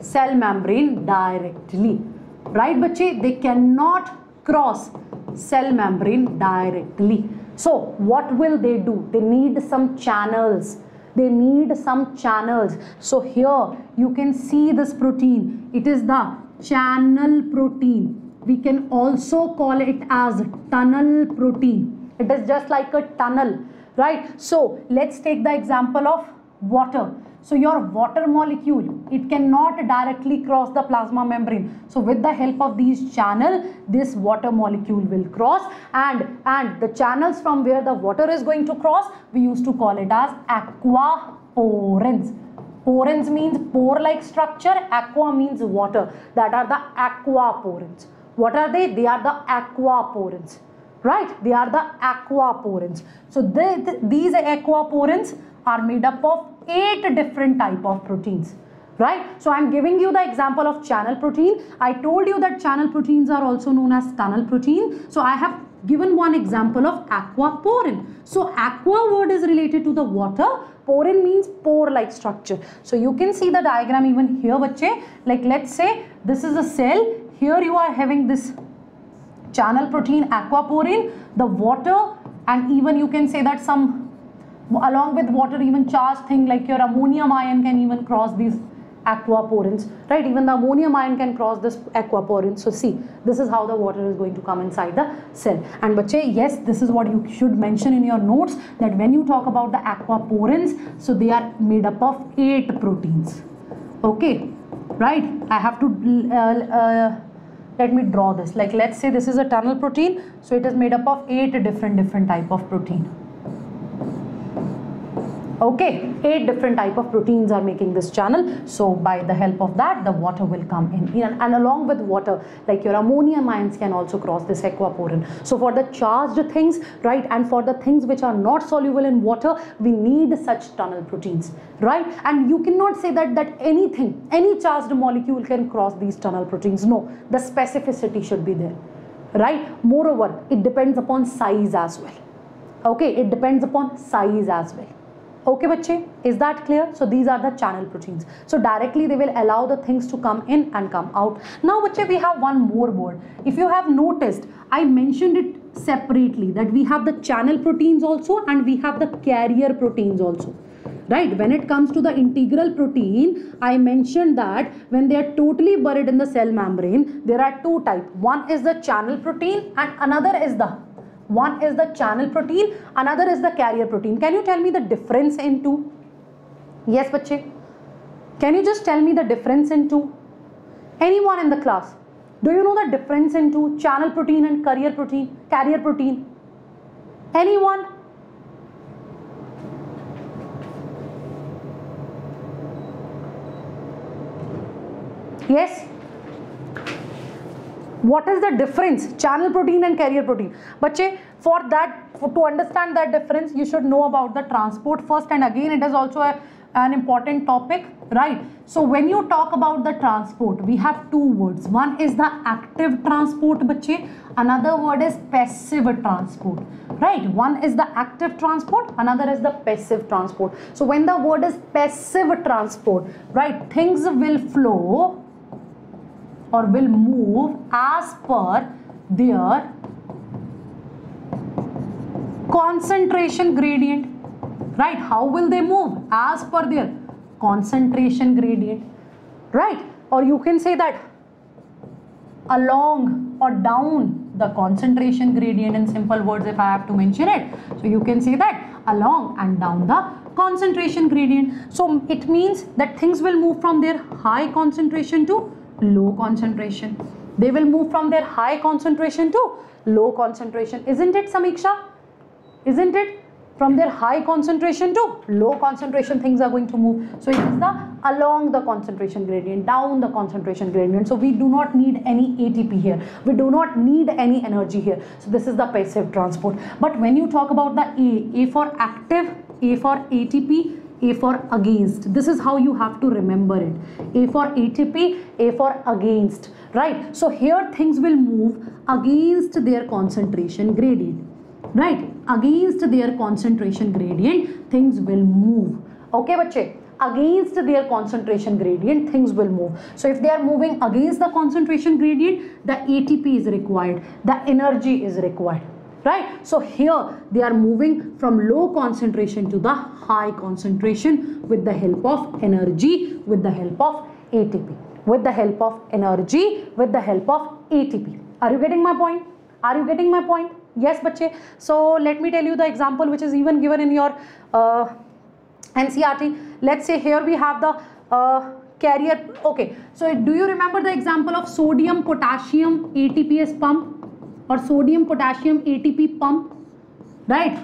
cell membrane directly. Right bache they cannot cross cell membrane directly. So what will they do? They need some channels. They need some channels. So here you can see this protein. It is the channel protein we can also call it as tunnel protein. It is just like a tunnel right? So let's take the example of water. So your water molecule it cannot directly cross the plasma membrane. So with the help of these channel this water molecule will cross and and the channels from where the water is going to cross we used to call it as aquaporins. Porins means pore like structure aqua means water. That are the aquaporins what are they? They are the aquaporins right? They are the aquaporins. So these aquaporins are made up of eight different type of proteins right? So i'm giving you the example of channel protein. I told you that channel proteins are also known as tunnel protein. So i have given one example of aquaporin. So aqua word is related to the water. Porin means pore like structure. So you can see the diagram even here bache like let's say this is a cell here you are having this channel protein aquaporin the water and even you can say that some along with water even charged thing like your ammonium ion can even cross these aquaporins right? Even the ammonium ion can cross this aquaporin so see this is how the water is going to come inside the cell. And bache yes this is what you should mention in your notes that when you talk about the aquaporins so they are made up of eight proteins. Okay right? I have to uh, uh, let me draw this. Like let's say this is a tunnel protein so it is made up of eight different different type of protein okay eight different type of proteins are making this channel. So by the help of that the water will come in, and along with water like your ammonium ions can also cross this aquaporin. So for the charged things right and for the things which are not soluble in water we need such tunnel proteins right? And you cannot say that that anything any charged molecule can cross these tunnel proteins. No the specificity should be there right? Moreover it depends upon size as well. Okay it depends upon size as well okay bache is that clear? So these are the channel proteins. So directly they will allow the things to come in and come out. Now bache we have one more word. If you have noticed i mentioned it separately that we have the channel proteins also and we have the carrier proteins also. Right? When it comes to the integral protein i mentioned that when they are totally buried in the cell membrane there are two type one is the channel protein and another is the one is the channel protein another is the carrier protein. Can you tell me the difference in two? Yes bache can you just tell me the difference in two? Anyone in the class? Do you know the difference in two? Channel protein and carrier protein carrier protein. Anyone? Yes what is the difference? Channel protein and carrier protein. Bache for that for, to understand that difference you should know about the transport first. And again it is also a, an important topic right? So when you talk about the transport we have two words. One is the active transport bache. Another word is passive transport right? One is the active transport another is the passive transport. So when the word is passive transport right things will flow or will move as per their concentration gradient. Right? How will they move? As per their concentration gradient. Right? Or you can say that along or down the concentration gradient in simple words if I have to mention it. So you can say that along and down the concentration gradient. So it means that things will move from their high concentration to low concentration. They will move from their high concentration to low concentration. Isn't it Samiksha? Isn't it? From their high concentration to low concentration things are going to move. So it is the along the concentration gradient, down the concentration gradient. So we do not need any ATP here. We do not need any energy here. So this is the passive transport. But when you talk about the A, A for active, A for ATP, a for against. This is how you have to remember it. A for ATP, A for against. Right. So here things will move against their concentration gradient. Right. Against their concentration gradient, things will move. Okay, bache against their concentration gradient things will move so if they are moving against the concentration gradient the ATP is required the energy is required right? So here they are moving from low concentration to the high concentration with the help of energy with the help of ATP with the help of energy with the help of ATP are you getting my point? Are you getting my point? Yes bache. So let me tell you the example which is even given in your uh, NCERT let's say here we have the uh, carrier. Okay. So do you remember the example of sodium potassium ATPase pump or sodium potassium ATP pump right?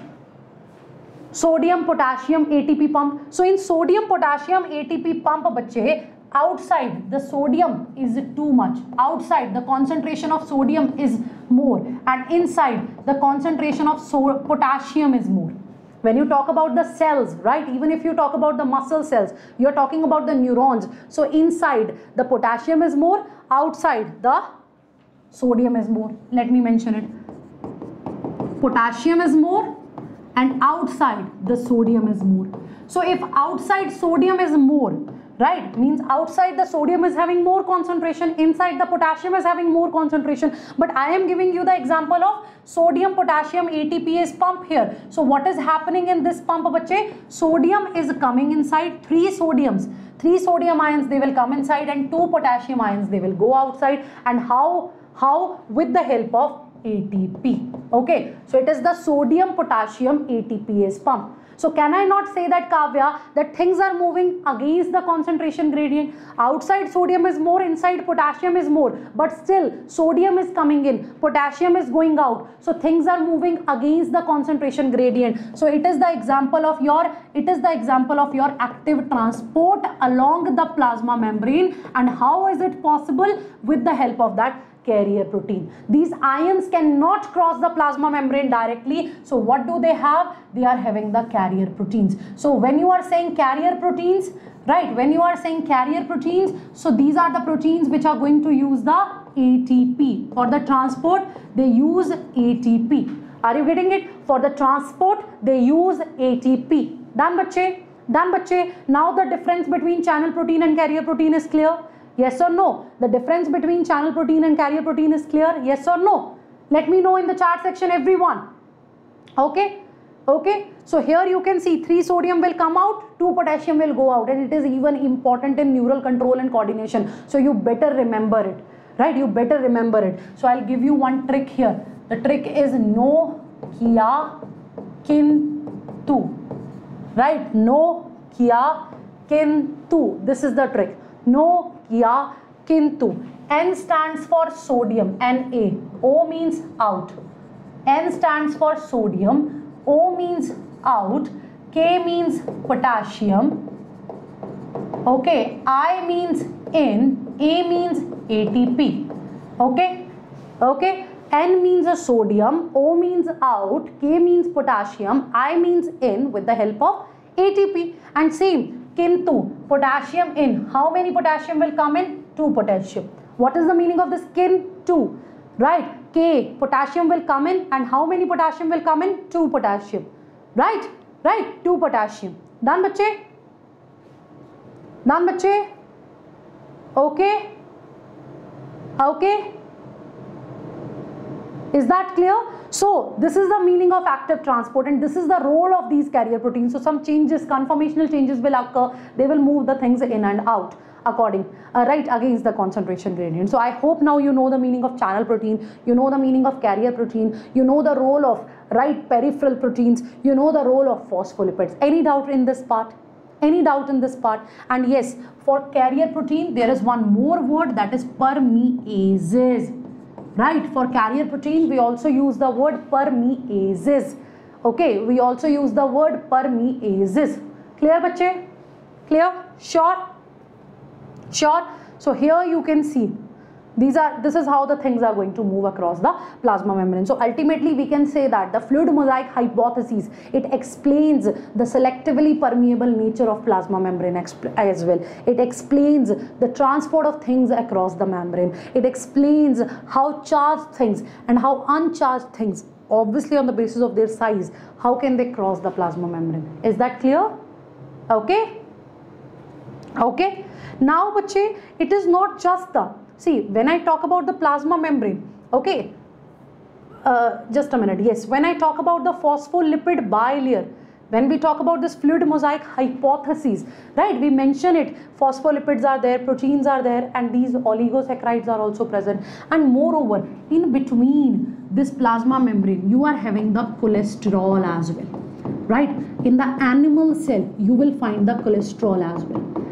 sodium potassium ATP pump. So in sodium potassium ATP pump bache outside the sodium is too much. Outside the concentration of sodium is more and inside the concentration of potassium is more. When you talk about the cells right? Even if you talk about the muscle cells you're talking about the neurons. So inside the potassium is more outside the sodium is more. Let me mention it. Potassium is more and outside the sodium is more. So if outside sodium is more right means outside the sodium is having more concentration inside the potassium is having more concentration. But i am giving you the example of sodium potassium ATPase pump here. So what is happening in this pump bache? Sodium is coming inside three sodiums. Three sodium ions they will come inside and two potassium ions they will go outside. And how how? With the help of ATP. Okay. So it is the sodium potassium ATPase pump. So can I not say that Kavya that things are moving against the concentration gradient? Outside sodium is more, inside potassium is more. But still sodium is coming in, potassium is going out. So things are moving against the concentration gradient. So it is the example of your, it is the example of your active transport along the plasma membrane. And how is it possible? With the help of that carrier protein. These ions cannot cross the plasma membrane directly. So what do they have? They are having the carrier proteins. So when you are saying carrier proteins, right, when you are saying carrier proteins, so these are the proteins which are going to use the ATP. For the transport, they use ATP. Are you getting it? For the transport, they use ATP. Done, bache? Done, bache? Now the difference between channel protein and carrier protein is clear. Yes or no? The difference between channel protein and carrier protein is clear? Yes or no? Let me know in the chat section everyone. Okay? Okay? So here you can see 3 sodium will come out, 2 potassium will go out and it is even important in neural control and coordination. So you better remember it. Right? You better remember it. So I'll give you one trick here. The trick is no kiya kintu. Right? No kiya kintu. This is the trick no kiya kintu. N stands for sodium na o means out. N stands for sodium. O means out. K means potassium. Okay i means in a means atp okay okay. N means a sodium o means out k means potassium i means in with the help of atp and same kintu potassium in how many potassium will come in 2 potassium what is the meaning of this kintu right k potassium will come in and how many potassium will come in 2 potassium right right 2 potassium done bache done bache okay okay is that clear? So this is the meaning of active transport and this is the role of these carrier proteins. So some changes, conformational changes will occur. They will move the things in and out according uh, right against the concentration gradient. So I hope now you know the meaning of channel protein, you know the meaning of carrier protein, you know the role of right peripheral proteins, you know the role of phospholipids. Any doubt in this part? Any doubt in this part? And yes, for carrier protein, there is one more word that is permeases right for carrier protein we also use the word permeases. Okay we also use the word permeases. Clear bache? Clear? Sure? Sure? So here you can see these are this is how the things are going to move across the plasma membrane. So ultimately we can say that the fluid mosaic hypothesis it explains the selectively permeable nature of plasma membrane as well. It explains the transport of things across the membrane. It explains how charged things and how uncharged things obviously on the basis of their size how can they cross the plasma membrane. Is that clear? Okay? Okay? Now bache it is not just the See, when I talk about the plasma membrane, okay, uh, just a minute, yes, when I talk about the phospholipid bilayer, when we talk about this fluid mosaic hypothesis, right, we mention it, phospholipids are there, proteins are there, and these oligosaccharides are also present. And moreover, in between this plasma membrane, you are having the cholesterol as well, right? In the animal cell, you will find the cholesterol as well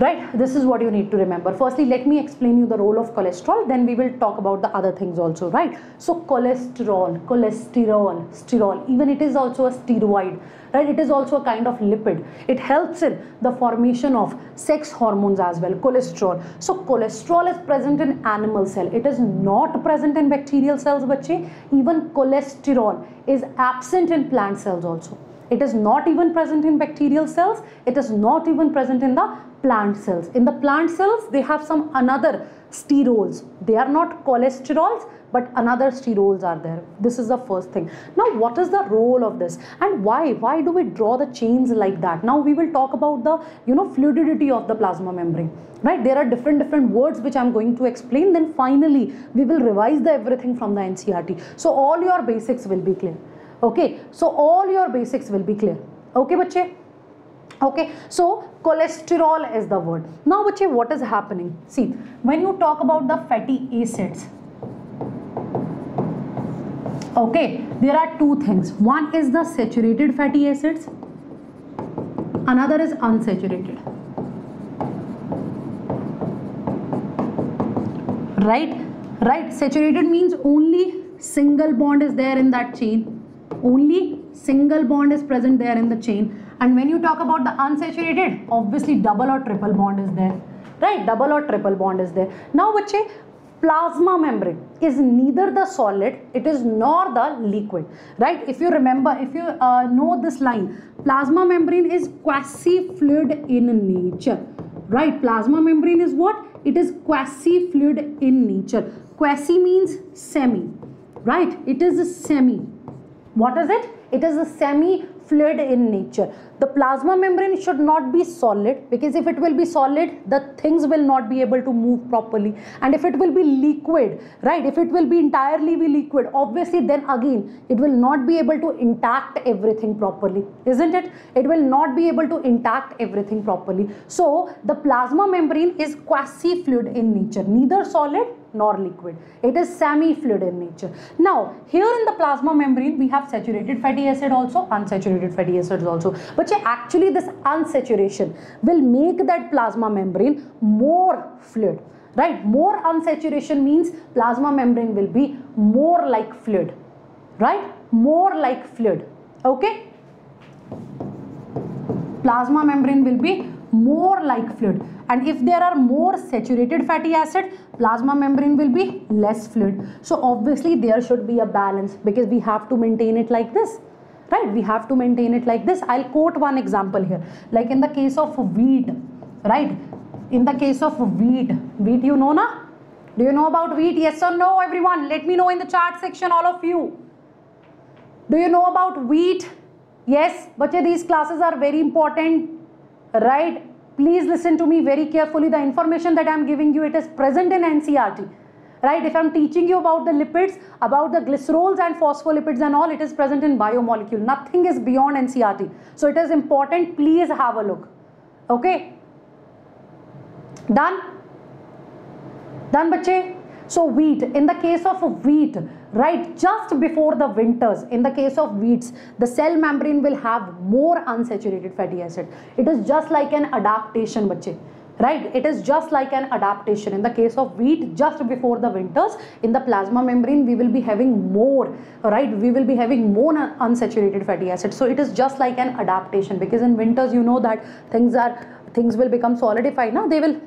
right? This is what you need to remember. Firstly let me explain you the role of cholesterol then we will talk about the other things also right? So cholesterol cholesterol sterol even it is also a steroid right? It is also a kind of lipid. It helps in the formation of sex hormones as well cholesterol. So cholesterol is present in animal cell. It is not present in bacterial cells bache even cholesterol is absent in plant cells also it is not even present in bacterial cells it is not even present in the plant cells. In the plant cells, they have some another sterols. They are not cholesterols, but another sterols are there. This is the first thing. Now, what is the role of this and why? Why do we draw the chains like that? Now, we will talk about the, you know, fluidity of the plasma membrane, right? There are different, different words which I'm going to explain. Then finally, we will revise the everything from the NCERT. So, all your basics will be clear. Okay. So, all your basics will be clear. Okay, bache? okay so cholesterol is the word. Now bache what is happening? See when you talk about the fatty acids okay there are two things. One is the saturated fatty acids. Another is unsaturated. Right? Right? Saturated means only single bond is there in that chain only single bond is present there in the chain. And when you talk about the unsaturated, obviously double or triple bond is there. Right? Double or triple bond is there. Now, bache, plasma membrane is neither the solid it is nor the liquid. Right? If you remember if you uh, know this line plasma membrane is quasi fluid in nature. Right? Plasma membrane is what? It is quasi fluid in nature. Quasi means semi. Right? It is a semi what is it? It is a semi fluid in nature the plasma membrane should not be solid because if it will be solid the things will not be able to move properly and if it will be liquid right if it will be entirely be liquid obviously then again it will not be able to intact everything properly isn't it it will not be able to intact everything properly so the plasma membrane is quasi fluid in nature neither solid nor liquid. It is semi-fluid in nature. Now, here in the plasma membrane, we have saturated fatty acid also, unsaturated fatty acids also. But actually this unsaturation will make that plasma membrane more fluid. Right? More unsaturation means plasma membrane will be more like fluid. Right? More like fluid. Okay? Plasma membrane will be more like fluid and if there are more saturated fatty acid plasma membrane will be less fluid so obviously there should be a balance because we have to maintain it like this right we have to maintain it like this. I'll quote one example here. Like in the case of wheat right? In the case of wheat wheat you know na? Do you know about wheat? Yes or no everyone? Let me know in the chat section all of you. Do you know about wheat? Yes but these classes are very important right? Please listen to me very carefully. The information that i am giving you it is present in ncert right if i'm teaching you about the lipids about the glycerols and phospholipids and all it is present in biomolecule. Nothing is beyond NCERT. so it is important please have a look. Okay? Done? Done bache? So wheat. In the case of wheat right just before the winters in the case of wheats the cell membrane will have more unsaturated fatty acid. It is just like an adaptation bache right? It is just like an adaptation. In the case of wheat just before the winters in the plasma membrane we will be having more right? We will be having more unsaturated fatty acids. So it is just like an adaptation because in winters you know that things are things will become solidified now they will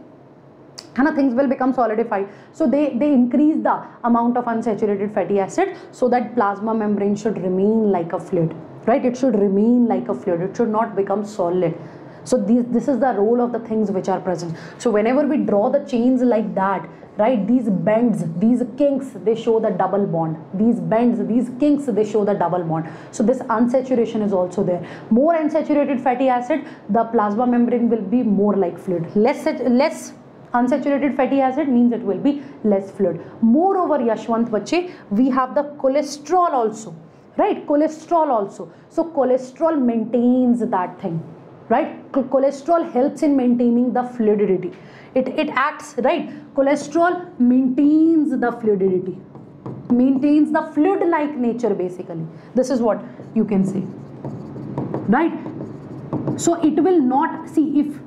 and things will become solidified. So they they increase the amount of unsaturated fatty acid so that plasma membrane should remain like a fluid right? It should remain like a fluid. It should not become solid so this, this is the role of the things which are present so whenever we draw the chains like that right these bends these kinks they show the double bond these bends these kinks they show the double bond so this unsaturation is also there more unsaturated fatty acid the plasma membrane will be more like fluid less less unsaturated fatty acid means it will be less fluid. Moreover, Yashwant Bache, we have the cholesterol also, right? Cholesterol also. So cholesterol maintains that thing, right? Cholesterol helps in maintaining the fluidity. It, it acts, right? Cholesterol maintains the fluidity, maintains the fluid-like nature basically. This is what you can say, right? So it will not, see if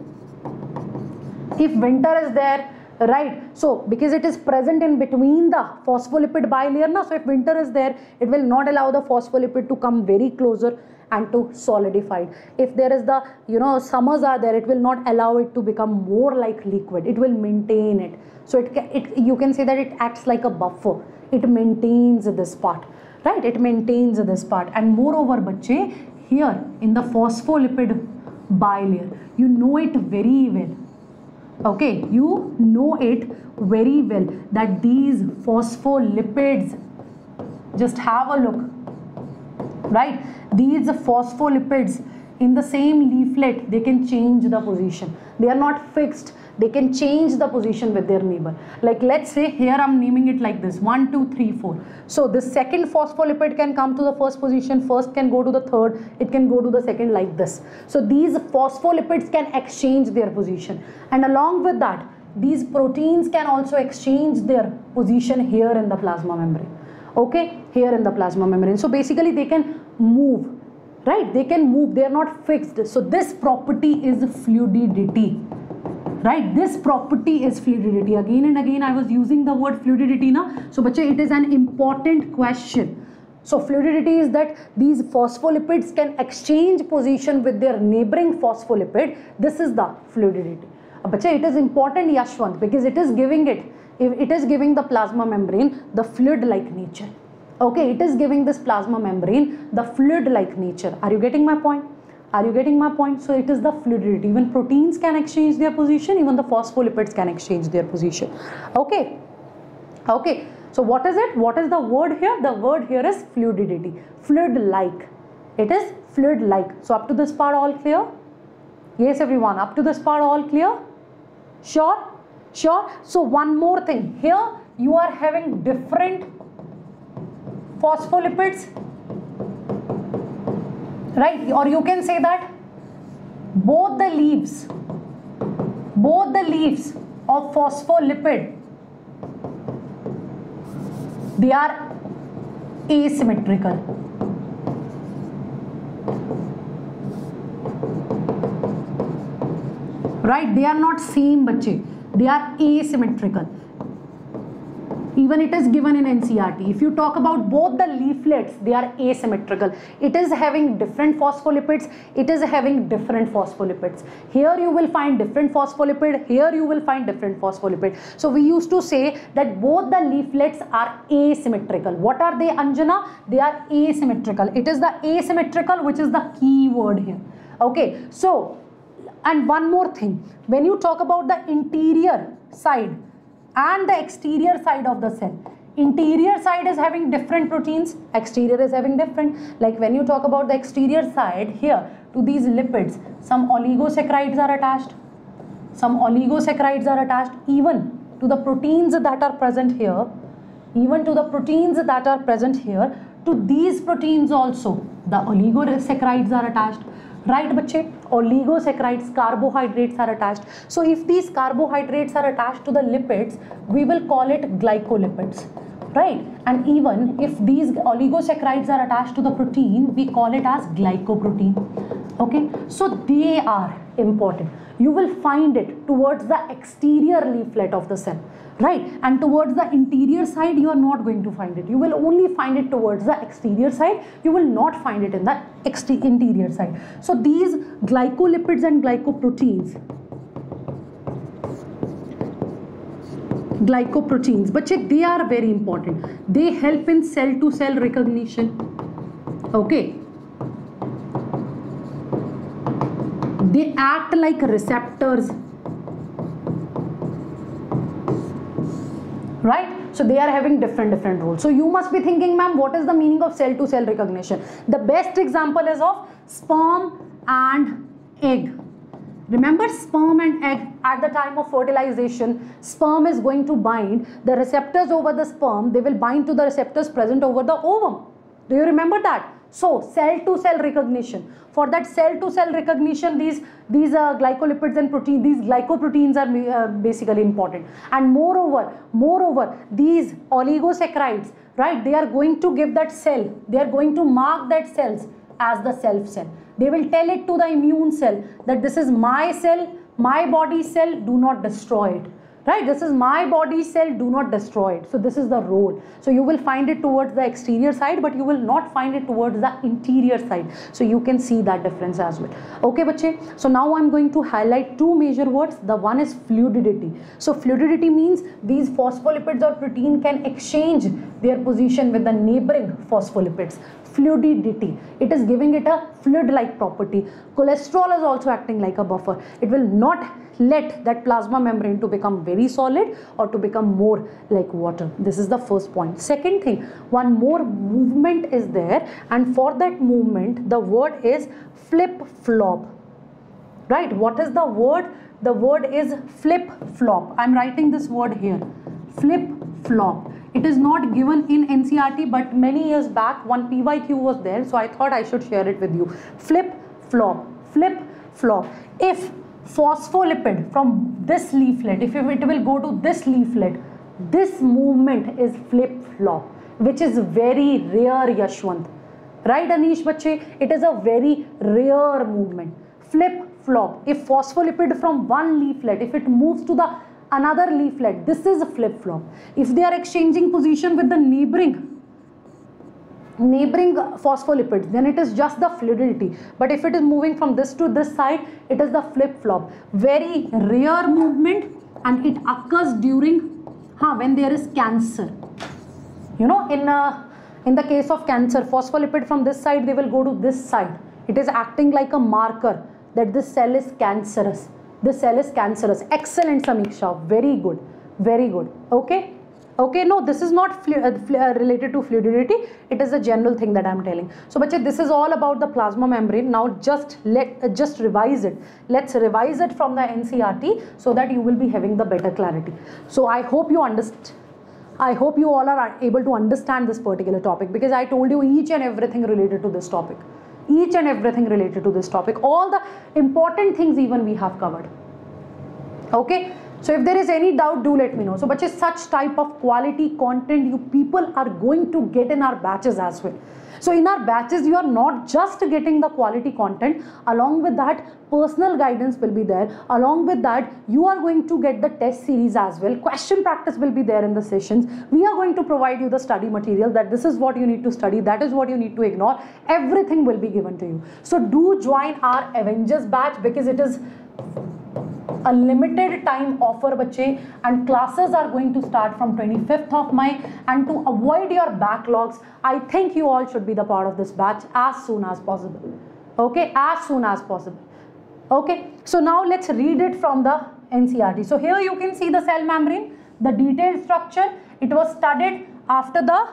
if winter is there right. So because it is present in between the phospholipid bilayer now so if winter is there it will not allow the phospholipid to come very closer and to solidify. If there is the you know summers are there it will not allow it to become more like liquid. It will maintain it. So it, it you can say that it acts like a buffer. It maintains this part. Right? It maintains this part. And moreover bache here in the phospholipid bilayer you know it very well okay you know it very well that these phospholipids just have a look right? These phospholipids in the same leaflet they can change the position. They are not fixed they can change the position with their neighbor. Like let's say here i'm naming it like this one two three four. So the second phospholipid can come to the first position first can go to the third it can go to the second like this. So these phospholipids can exchange their position. And along with that these proteins can also exchange their position here in the plasma membrane. Okay? Here in the plasma membrane. So basically they can move right? They can move. They are not fixed. So this property is fluidity right this property is fluidity. Again and again i was using the word fluidity now so bacha it is an important question. So fluidity is that these phospholipids can exchange position with their neighboring phospholipid. This is the fluidity. Bacha it is important yashwant because it is giving it if it is giving the plasma membrane the fluid like nature. Okay it is giving this plasma membrane the fluid like nature. Are you getting my point are you getting my point? So it is the fluidity. Even proteins can exchange their position. Even the phospholipids can exchange their position. Okay. Okay. So what is it? What is the word here? The word here is fluidity. Fluid-like. It is fluid like so up to this part all clear yes everyone up to this part all clear sure sure so one more thing here you are having different phospholipids right or you can say that both the leaves both the leaves of phospholipid they are asymmetrical right they are not same bache they are asymmetrical even it is given in NCERT. If you talk about both the leaflets, they are asymmetrical. It is having different phospholipids, it is having different phospholipids. Here you will find different phospholipid, here you will find different phospholipid. So we used to say that both the leaflets are asymmetrical. What are they Anjana? They are asymmetrical. It is the asymmetrical which is the key word here. Okay, so and one more thing, when you talk about the interior side, and the exterior side of the cell. Interior side is having different proteins, exterior is having different. Like when you talk about the exterior side here to these lipids, some oligosaccharides are attached, some oligosaccharides are attached even to the proteins that are present here, even to the proteins that are present here, to these proteins also the oligosaccharides are attached right बच्चे? और oligosaccharides carbohydrates are attach so if these carbohydrates are attach to the lipids we will call it glycolipids right and even if these oligosaccharides are attach to the protein we call it as glycoprotein okay so they are important. You will find it towards the exterior leaflet of the cell right? And towards the interior side you are not going to find it. You will only find it towards the exterior side. You will not find it in the interior side. So these glycolipids and glycoproteins glycoproteins but check they are very important. They help in cell to cell recognition. Okay they act like receptors. Right? So they are having different different roles. So you must be thinking ma'am what is the meaning of cell to cell recognition? The best example is of sperm and egg. Remember sperm and egg at the time of fertilization sperm is going to bind the receptors over the sperm. They will bind to the receptors present over the ovum. Do you remember that so cell to cell recognition. For that cell to cell recognition these these uh, glycolipids and protein these glycoproteins are uh, basically important. And moreover moreover these oligosaccharides right they are going to give that cell they are going to mark that cells as the self cell. They will tell it to the immune cell that this is my cell my body cell do not destroy it right? This is my body cell do not destroy it. So this is the role. So you will find it towards the exterior side but you will not find it towards the interior side. So you can see that difference as well. Okay bache? So now i'm going to highlight two major words. The one is fluidity. So fluidity means these phospholipids or protein can exchange their position with the neighboring phospholipids. Fluidity. It is giving it a fluid like property. Cholesterol is also acting like a buffer. It will not let that plasma membrane to become very solid or to become more like water. This is the first point. Second thing, one more movement is there and for that movement the word is flip flop. Right? What is the word? The word is flip flop. I am writing this word here. Flip flop. It is not given in NCERT but many years back one PYQ was there so I thought I should share it with you. Flip flop. Flip flop. If phospholipid from this leaflet, if it will go to this leaflet, this movement is flip-flop, which is very rare, Yashwant. Right, Anish Bache? It is a very rare movement. Flip-flop. If phospholipid from one leaflet, if it moves to the another leaflet, this is flip-flop. If they are exchanging position with the neighboring neighboring phospholipids then it is just the fluidity. But if it is moving from this to this side it is the flip-flop. Very rare movement and it occurs during huh, when there is cancer. You know in uh, in the case of cancer phospholipid from this side they will go to this side. It is acting like a marker that this cell is cancerous. This cell is cancerous. Excellent samiksha. Very good. Very good. Okay okay no this is not uh, uh, related to fluidity it is a general thing that i'm telling so bache this is all about the plasma membrane now just let uh, just revise it let's revise it from the ncert so that you will be having the better clarity so i hope you understand I hope you all are able to understand this particular topic because I told you each and everything related to this topic. Each and everything related to this topic. All the important things even we have covered. Okay. So if there is any doubt, do let me know. So, but such type of quality content you people are going to get in our batches as well. So in our batches, you are not just getting the quality content. Along with that, personal guidance will be there. Along with that, you are going to get the test series as well. Question practice will be there in the sessions. We are going to provide you the study material that this is what you need to study. That is what you need to ignore. Everything will be given to you. So do join our Avengers batch because it is a limited time offer bache and classes are going to start from 25th of May. And to avoid your backlogs I think you all should be the part of this batch as soon as possible. Okay? As soon as possible. Okay? So now let's read it from the NCERT so here you can see the cell membrane the detailed structure. It was studied after the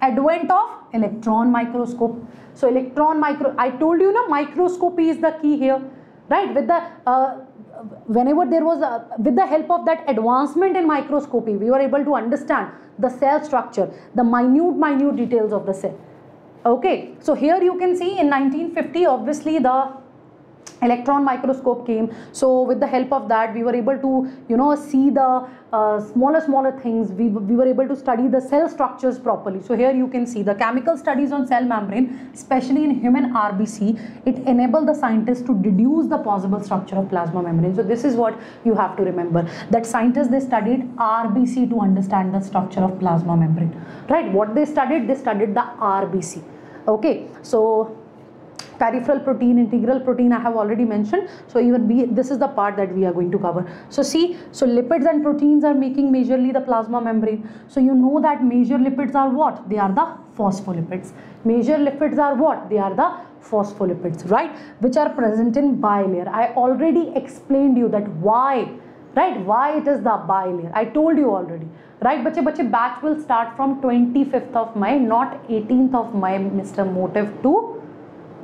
advent of electron microscope. So electron micro I told you no microscopy is the key here right with the uh, whenever there was a, with the help of that advancement in microscopy we were able to understand the cell structure the minute minute details of the cell. Okay so here you can see in 1950 obviously the electron microscope came. So with the help of that we were able to you know see the uh, smaller smaller things. We, we were able to study the cell structures properly. So here you can see the chemical studies on cell membrane especially in human rbc it enabled the scientists to deduce the possible structure of plasma membrane. So this is what you have to remember that scientists they studied rbc to understand the structure of plasma membrane. Right? What they studied they studied the rbc okay? So peripheral protein, integral protein I have already mentioned. So even we, this is the part that we are going to cover. So see, so lipids and proteins are making majorly the plasma membrane. So you know that major lipids are what? They are the phospholipids. Major lipids are what? They are the phospholipids, right? Which are present in bilayer. I already explained you that why, right? Why it is the bilayer. I told you already right bache bache batch will start from 25th of May not 18th of May Mr. Motive 2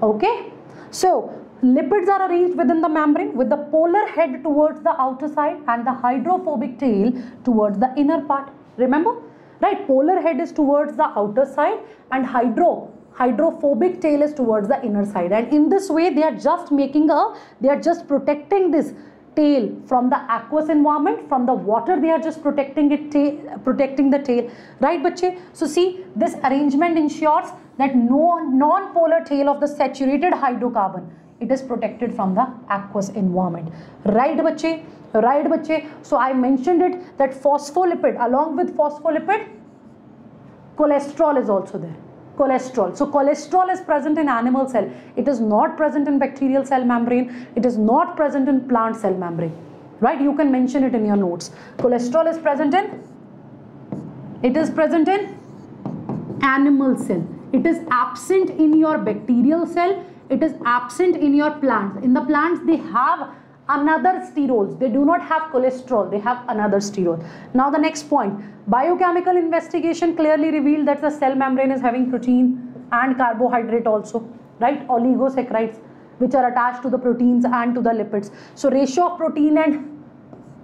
okay? So lipids are arranged within the membrane with the polar head towards the outer side and the hydrophobic tail towards the inner part. Remember? Right polar head is towards the outer side and hydro hydrophobic tail is towards the inner side. And in this way they are just making a they are just protecting this tail from the aqueous environment from the water they are just protecting it protecting the tail. Right bache so see this arrangement ensures that no non-polar tail of the saturated hydrocarbon it is protected from the aqueous environment. Right bache right bache so i mentioned it that phospholipid along with phospholipid cholesterol is also there cholesterol. So cholesterol is present in animal cell. It is not present in bacterial cell membrane. It is not present in plant cell membrane. Right? You can mention it in your notes. Cholesterol is present in? It is present in animal cell. It is absent in your bacterial cell. It is absent in your plants. In the plants, they have another sterols. They do not have cholesterol. They have another sterol. Now the next point. Biochemical investigation clearly revealed that the cell membrane is having protein and carbohydrate also. Right? Oligosaccharides which are attached to the proteins and to the lipids. So ratio of protein and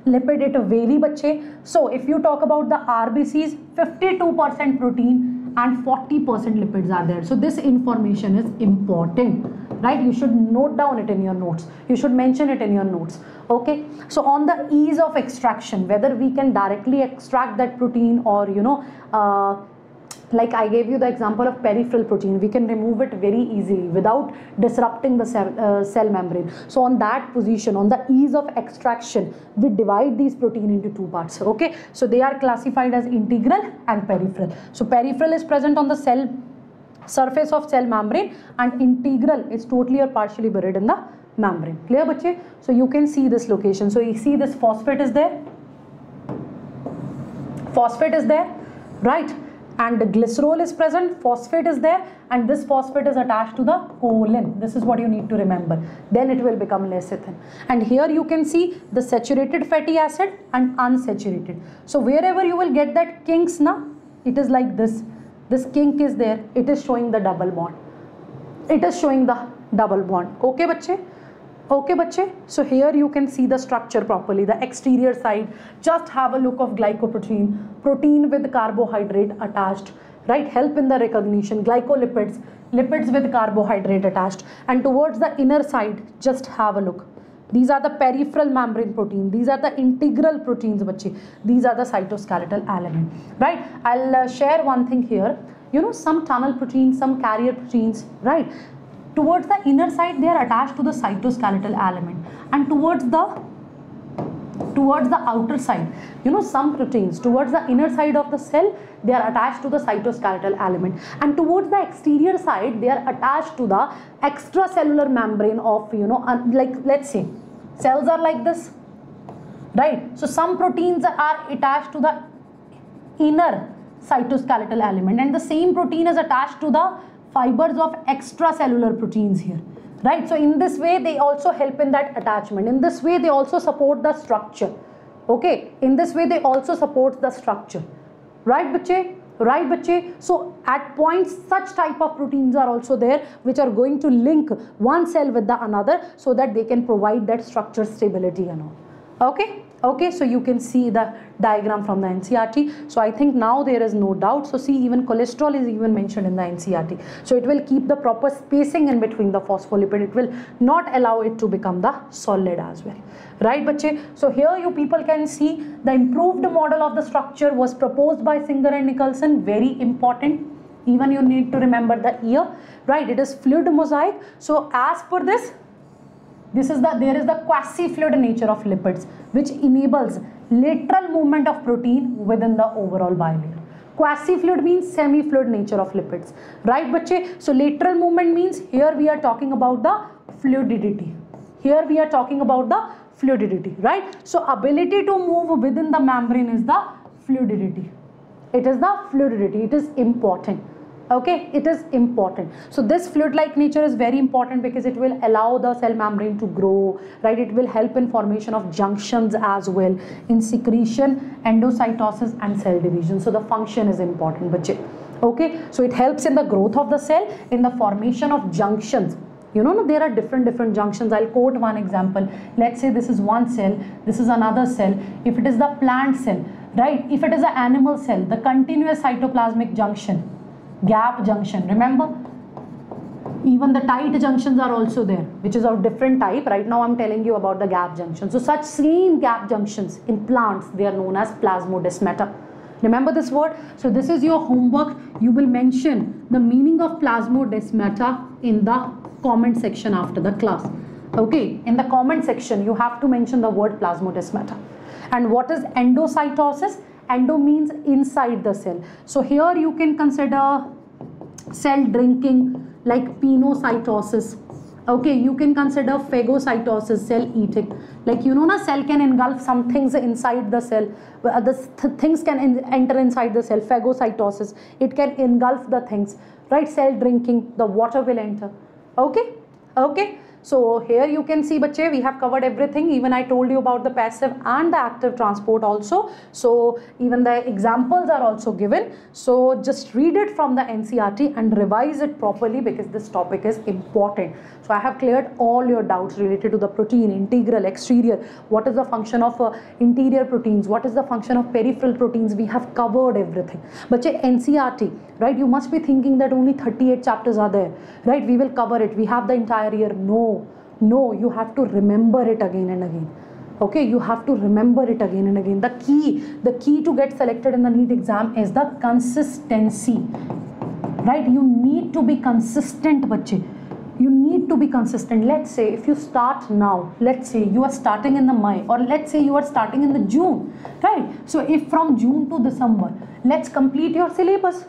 lipid it vary bache. So if you talk about the RBCs 52% protein and 40% lipids are there. So this information is important right? You should note down it in your notes. You should mention it in your notes okay? So on the ease of extraction whether we can directly extract that protein or you know uh, like I gave you the example of peripheral protein, we can remove it very easily without disrupting the cell, uh, cell, membrane. So on that position, on the ease of extraction, we divide these protein into two parts, okay? So they are classified as integral and peripheral. So peripheral is present on the cell surface of cell membrane and integral is totally or partially buried in the membrane clear bache so you can see this location so you see this phosphate is there phosphate is there right and glycerol is present, phosphate is there, and this phosphate is attached to the choline. This is what you need to remember. Then it will become lecithin. And here you can see the saturated fatty acid and unsaturated. So wherever you will get that kinks na, it is like this. This kink is there. It is showing the double bond. It is showing the double bond. Okay, bache? Okay bache? So here you can see the structure properly the exterior side. Just have a look of glycoprotein protein with carbohydrate attached right? Help in the recognition glycolipids lipids with carbohydrate attached. And towards the inner side just have a look. These are the peripheral membrane protein. These are the integral proteins bache. These are the cytoskeletal element right? I'll uh, share one thing here. You know some tunnel proteins some carrier proteins right towards the inner side they are attached to the cytoskeletal element. And towards the towards the outer side you know some proteins towards the inner side of the cell they are attached to the cytoskeletal element. And towards the exterior side they are attached to the extracellular membrane of you know like let's say cells are like this right? So some proteins are attached to the inner cytoskeletal element. And the same protein is attached to the fibers of extracellular proteins here right? So in this way they also help in that attachment. In this way they also support the structure okay? In this way they also support the structure right bache right bache so at points such type of proteins are also there which are going to link one cell with the another so that they can provide that structure stability and all okay okay so you can see the diagram from the NCERT so I think now there is no doubt. So see even cholesterol is even mentioned in the NCERT so it will keep the proper spacing in between the phospholipid. It will not allow it to become the solid as well. Right bache so here you people can see the improved model of the structure was proposed by Singer and Nicolson. Very important. Even you need to remember the year. Right it is fluid mosaic. So as per this this is the there is the quasi-fluid nature of lipids which enables lateral movement of protein within the overall bilayer. Quasi-fluid means semi-fluid nature of lipids. Right bache? So lateral movement means here we are talking about the fluidity. Here we are talking about the fluidity, right? So ability to move within the membrane is the fluidity. It is the fluidity. It is important okay it is important. So this fluid like nature is very important because it will allow the cell membrane to grow right? It will help in formation of junctions as well in secretion endocytosis and cell division. So the function is important but okay so it helps in the growth of the cell in the formation of junctions. You know there are different different junctions. I'll quote one example. Let's say this is one cell this is another cell. If it is the plant cell right? If it is an animal cell the continuous cytoplasmic junction gap junction. Remember even the tight junctions are also there which is of different type. Right now i'm telling you about the gap junction. So such same gap junctions in plants they are known as plasmodesmata. Remember this word? So this is your homework. You will mention the meaning of plasmodesmata in the comment section after the class. Okay in the comment section you have to mention the word plasmodesmata. And what is endocytosis endo means inside the cell. So here you can consider cell drinking like pinocytosis okay you can consider phagocytosis cell eating. Like you know na cell can engulf some things inside the cell. Uh, the th things can enter inside the cell. Phagocytosis it can engulf the things. Right? Cell drinking the water will enter. Okay? Okay so here you can see bache we have covered everything even I told you about the passive and the active transport also. So even the examples are also given. So just read it from the NCERT and revise it properly because this topic is important. So I have cleared all your doubts related to the protein, integral, exterior, what is the function of uh, interior proteins, what is the function of peripheral proteins, we have covered everything. But NCERT, right, you must be thinking that only 38 chapters are there, right, we will cover it, we have the entire year. No, no, you have to remember it again and again. Okay? You have to remember it again and again. The key the key to get selected in the NEET exam is the consistency right? You need to be consistent bache you need to be consistent. Let's say if you start now let's say you are starting in the May or let's say you are starting in the June right? So if from June to December let's complete your syllabus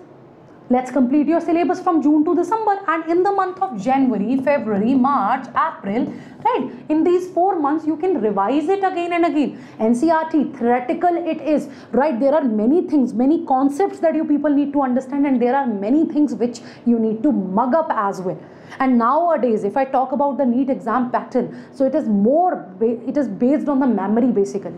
Let's complete your syllabus from June to December and in the month of January, February, March, April, right? In these four months, you can revise it again and again. NCERT, theoretical it is, right? There are many things, many concepts that you people need to understand and there are many things which you need to mug up as well. And nowadays, if I talk about the NEET exam pattern, so it is more, it is based on the memory basically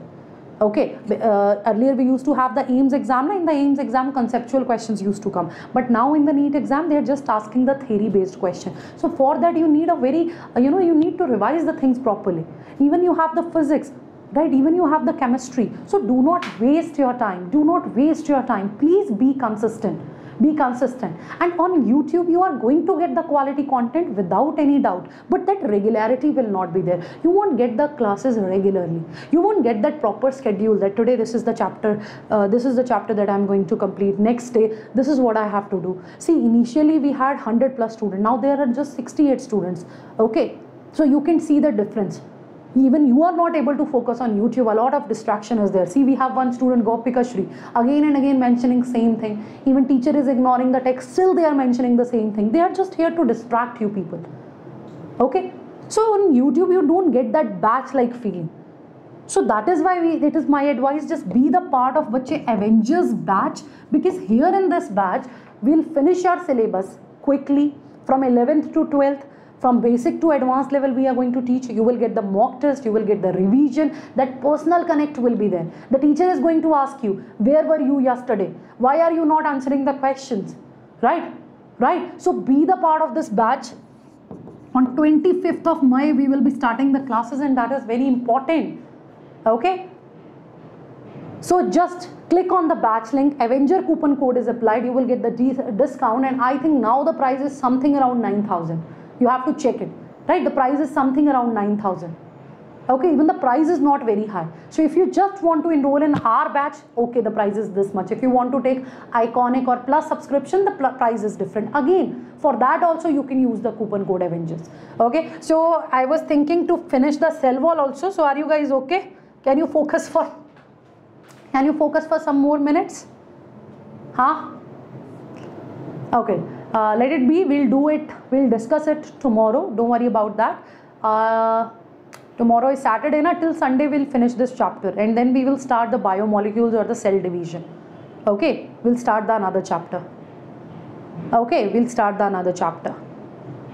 okay uh, earlier we used to have the AIIMS exam in the AIIMS exam conceptual questions used to come. But now in the NEET exam they are just asking the theory based question. So for that you need a very uh, you know you need to revise the things properly. Even you have the physics right? Even you have the chemistry. So do not waste your time. Do not waste your time. Please be consistent be consistent. And on youtube you are going to get the quality content without any doubt. But that regularity will not be there. You won't get the classes regularly. You won't get that proper schedule that today this is the chapter uh, this is the chapter that i'm going to complete. Next day this is what i have to do. See initially we had 100 plus students. Now there are just 68 students. Okay. So you can see the difference even you are not able to focus on YouTube. A lot of distraction is there. See, we have one student, Gopika Shri, again and again mentioning same thing. Even teacher is ignoring the text, still they are mentioning the same thing. They are just here to distract you people. Okay? So on YouTube, you don't get that batch-like feeling. So that is why we, it is my advice, just be the part of Bache Avengers batch because here in this batch, we'll finish our syllabus quickly from 11th to 12th from basic to advanced level we are going to teach. You will get the mock test you will get the revision. That personal connect will be there. The teacher is going to ask you where were you yesterday? Why are you not answering the questions? Right? Right? So be the part of this batch. On 25th of May we will be starting the classes and that is very important. Okay? So just click on the batch link. Avenger coupon code is applied. You will get the discount and I think now the price is something around 9000 you have to check it. Right? The price is something around 9000 okay? Even the price is not very high. So if you just want to enroll in our batch okay the price is this much. If you want to take iconic or plus subscription the price is different. Again for that also you can use the coupon code avengers. Okay? So i was thinking to finish the cell wall also. So are you guys okay? Can you focus for can you focus for some more minutes? Huh? Okay uh, let it be. We'll do it. We'll discuss it tomorrow. Don't worry about that. Uh, tomorrow is saturday na? Till sunday we'll finish this chapter and then we will start the biomolecules or the cell division. Okay? We'll start the another chapter. Okay? We'll start the another chapter.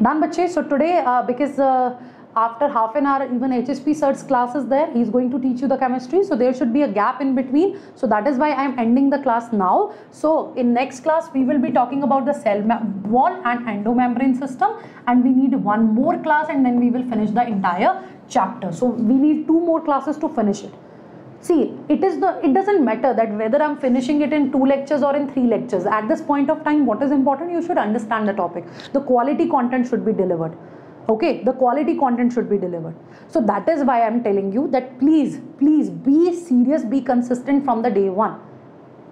Done bache so today uh, because uh, after half an hour even HSP Sir's class is there. He's going to teach you the chemistry. So there should be a gap in between. So that is why I am ending the class now. So in next class we will be talking about the cell wall and endomembrane system. And we need one more class and then we will finish the entire chapter. So we need two more classes to finish it. See it is the it doesn't matter that whether i'm finishing it in two lectures or in three lectures. At this point of time what is important you should understand the topic. The quality content should be delivered okay the quality content should be delivered. So that is why i'm telling you that please please be serious be consistent from the day one.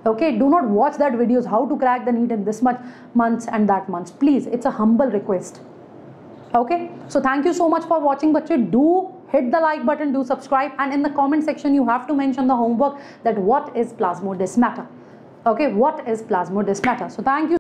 Okay do not watch that videos how to crack the NEET in this much months and that months. Please it's a humble request. Okay so thank you so much for watching but do hit the like button do subscribe and in the comment section you have to mention the homework that what is plasmodesmata okay what is plasmodesmata so thank you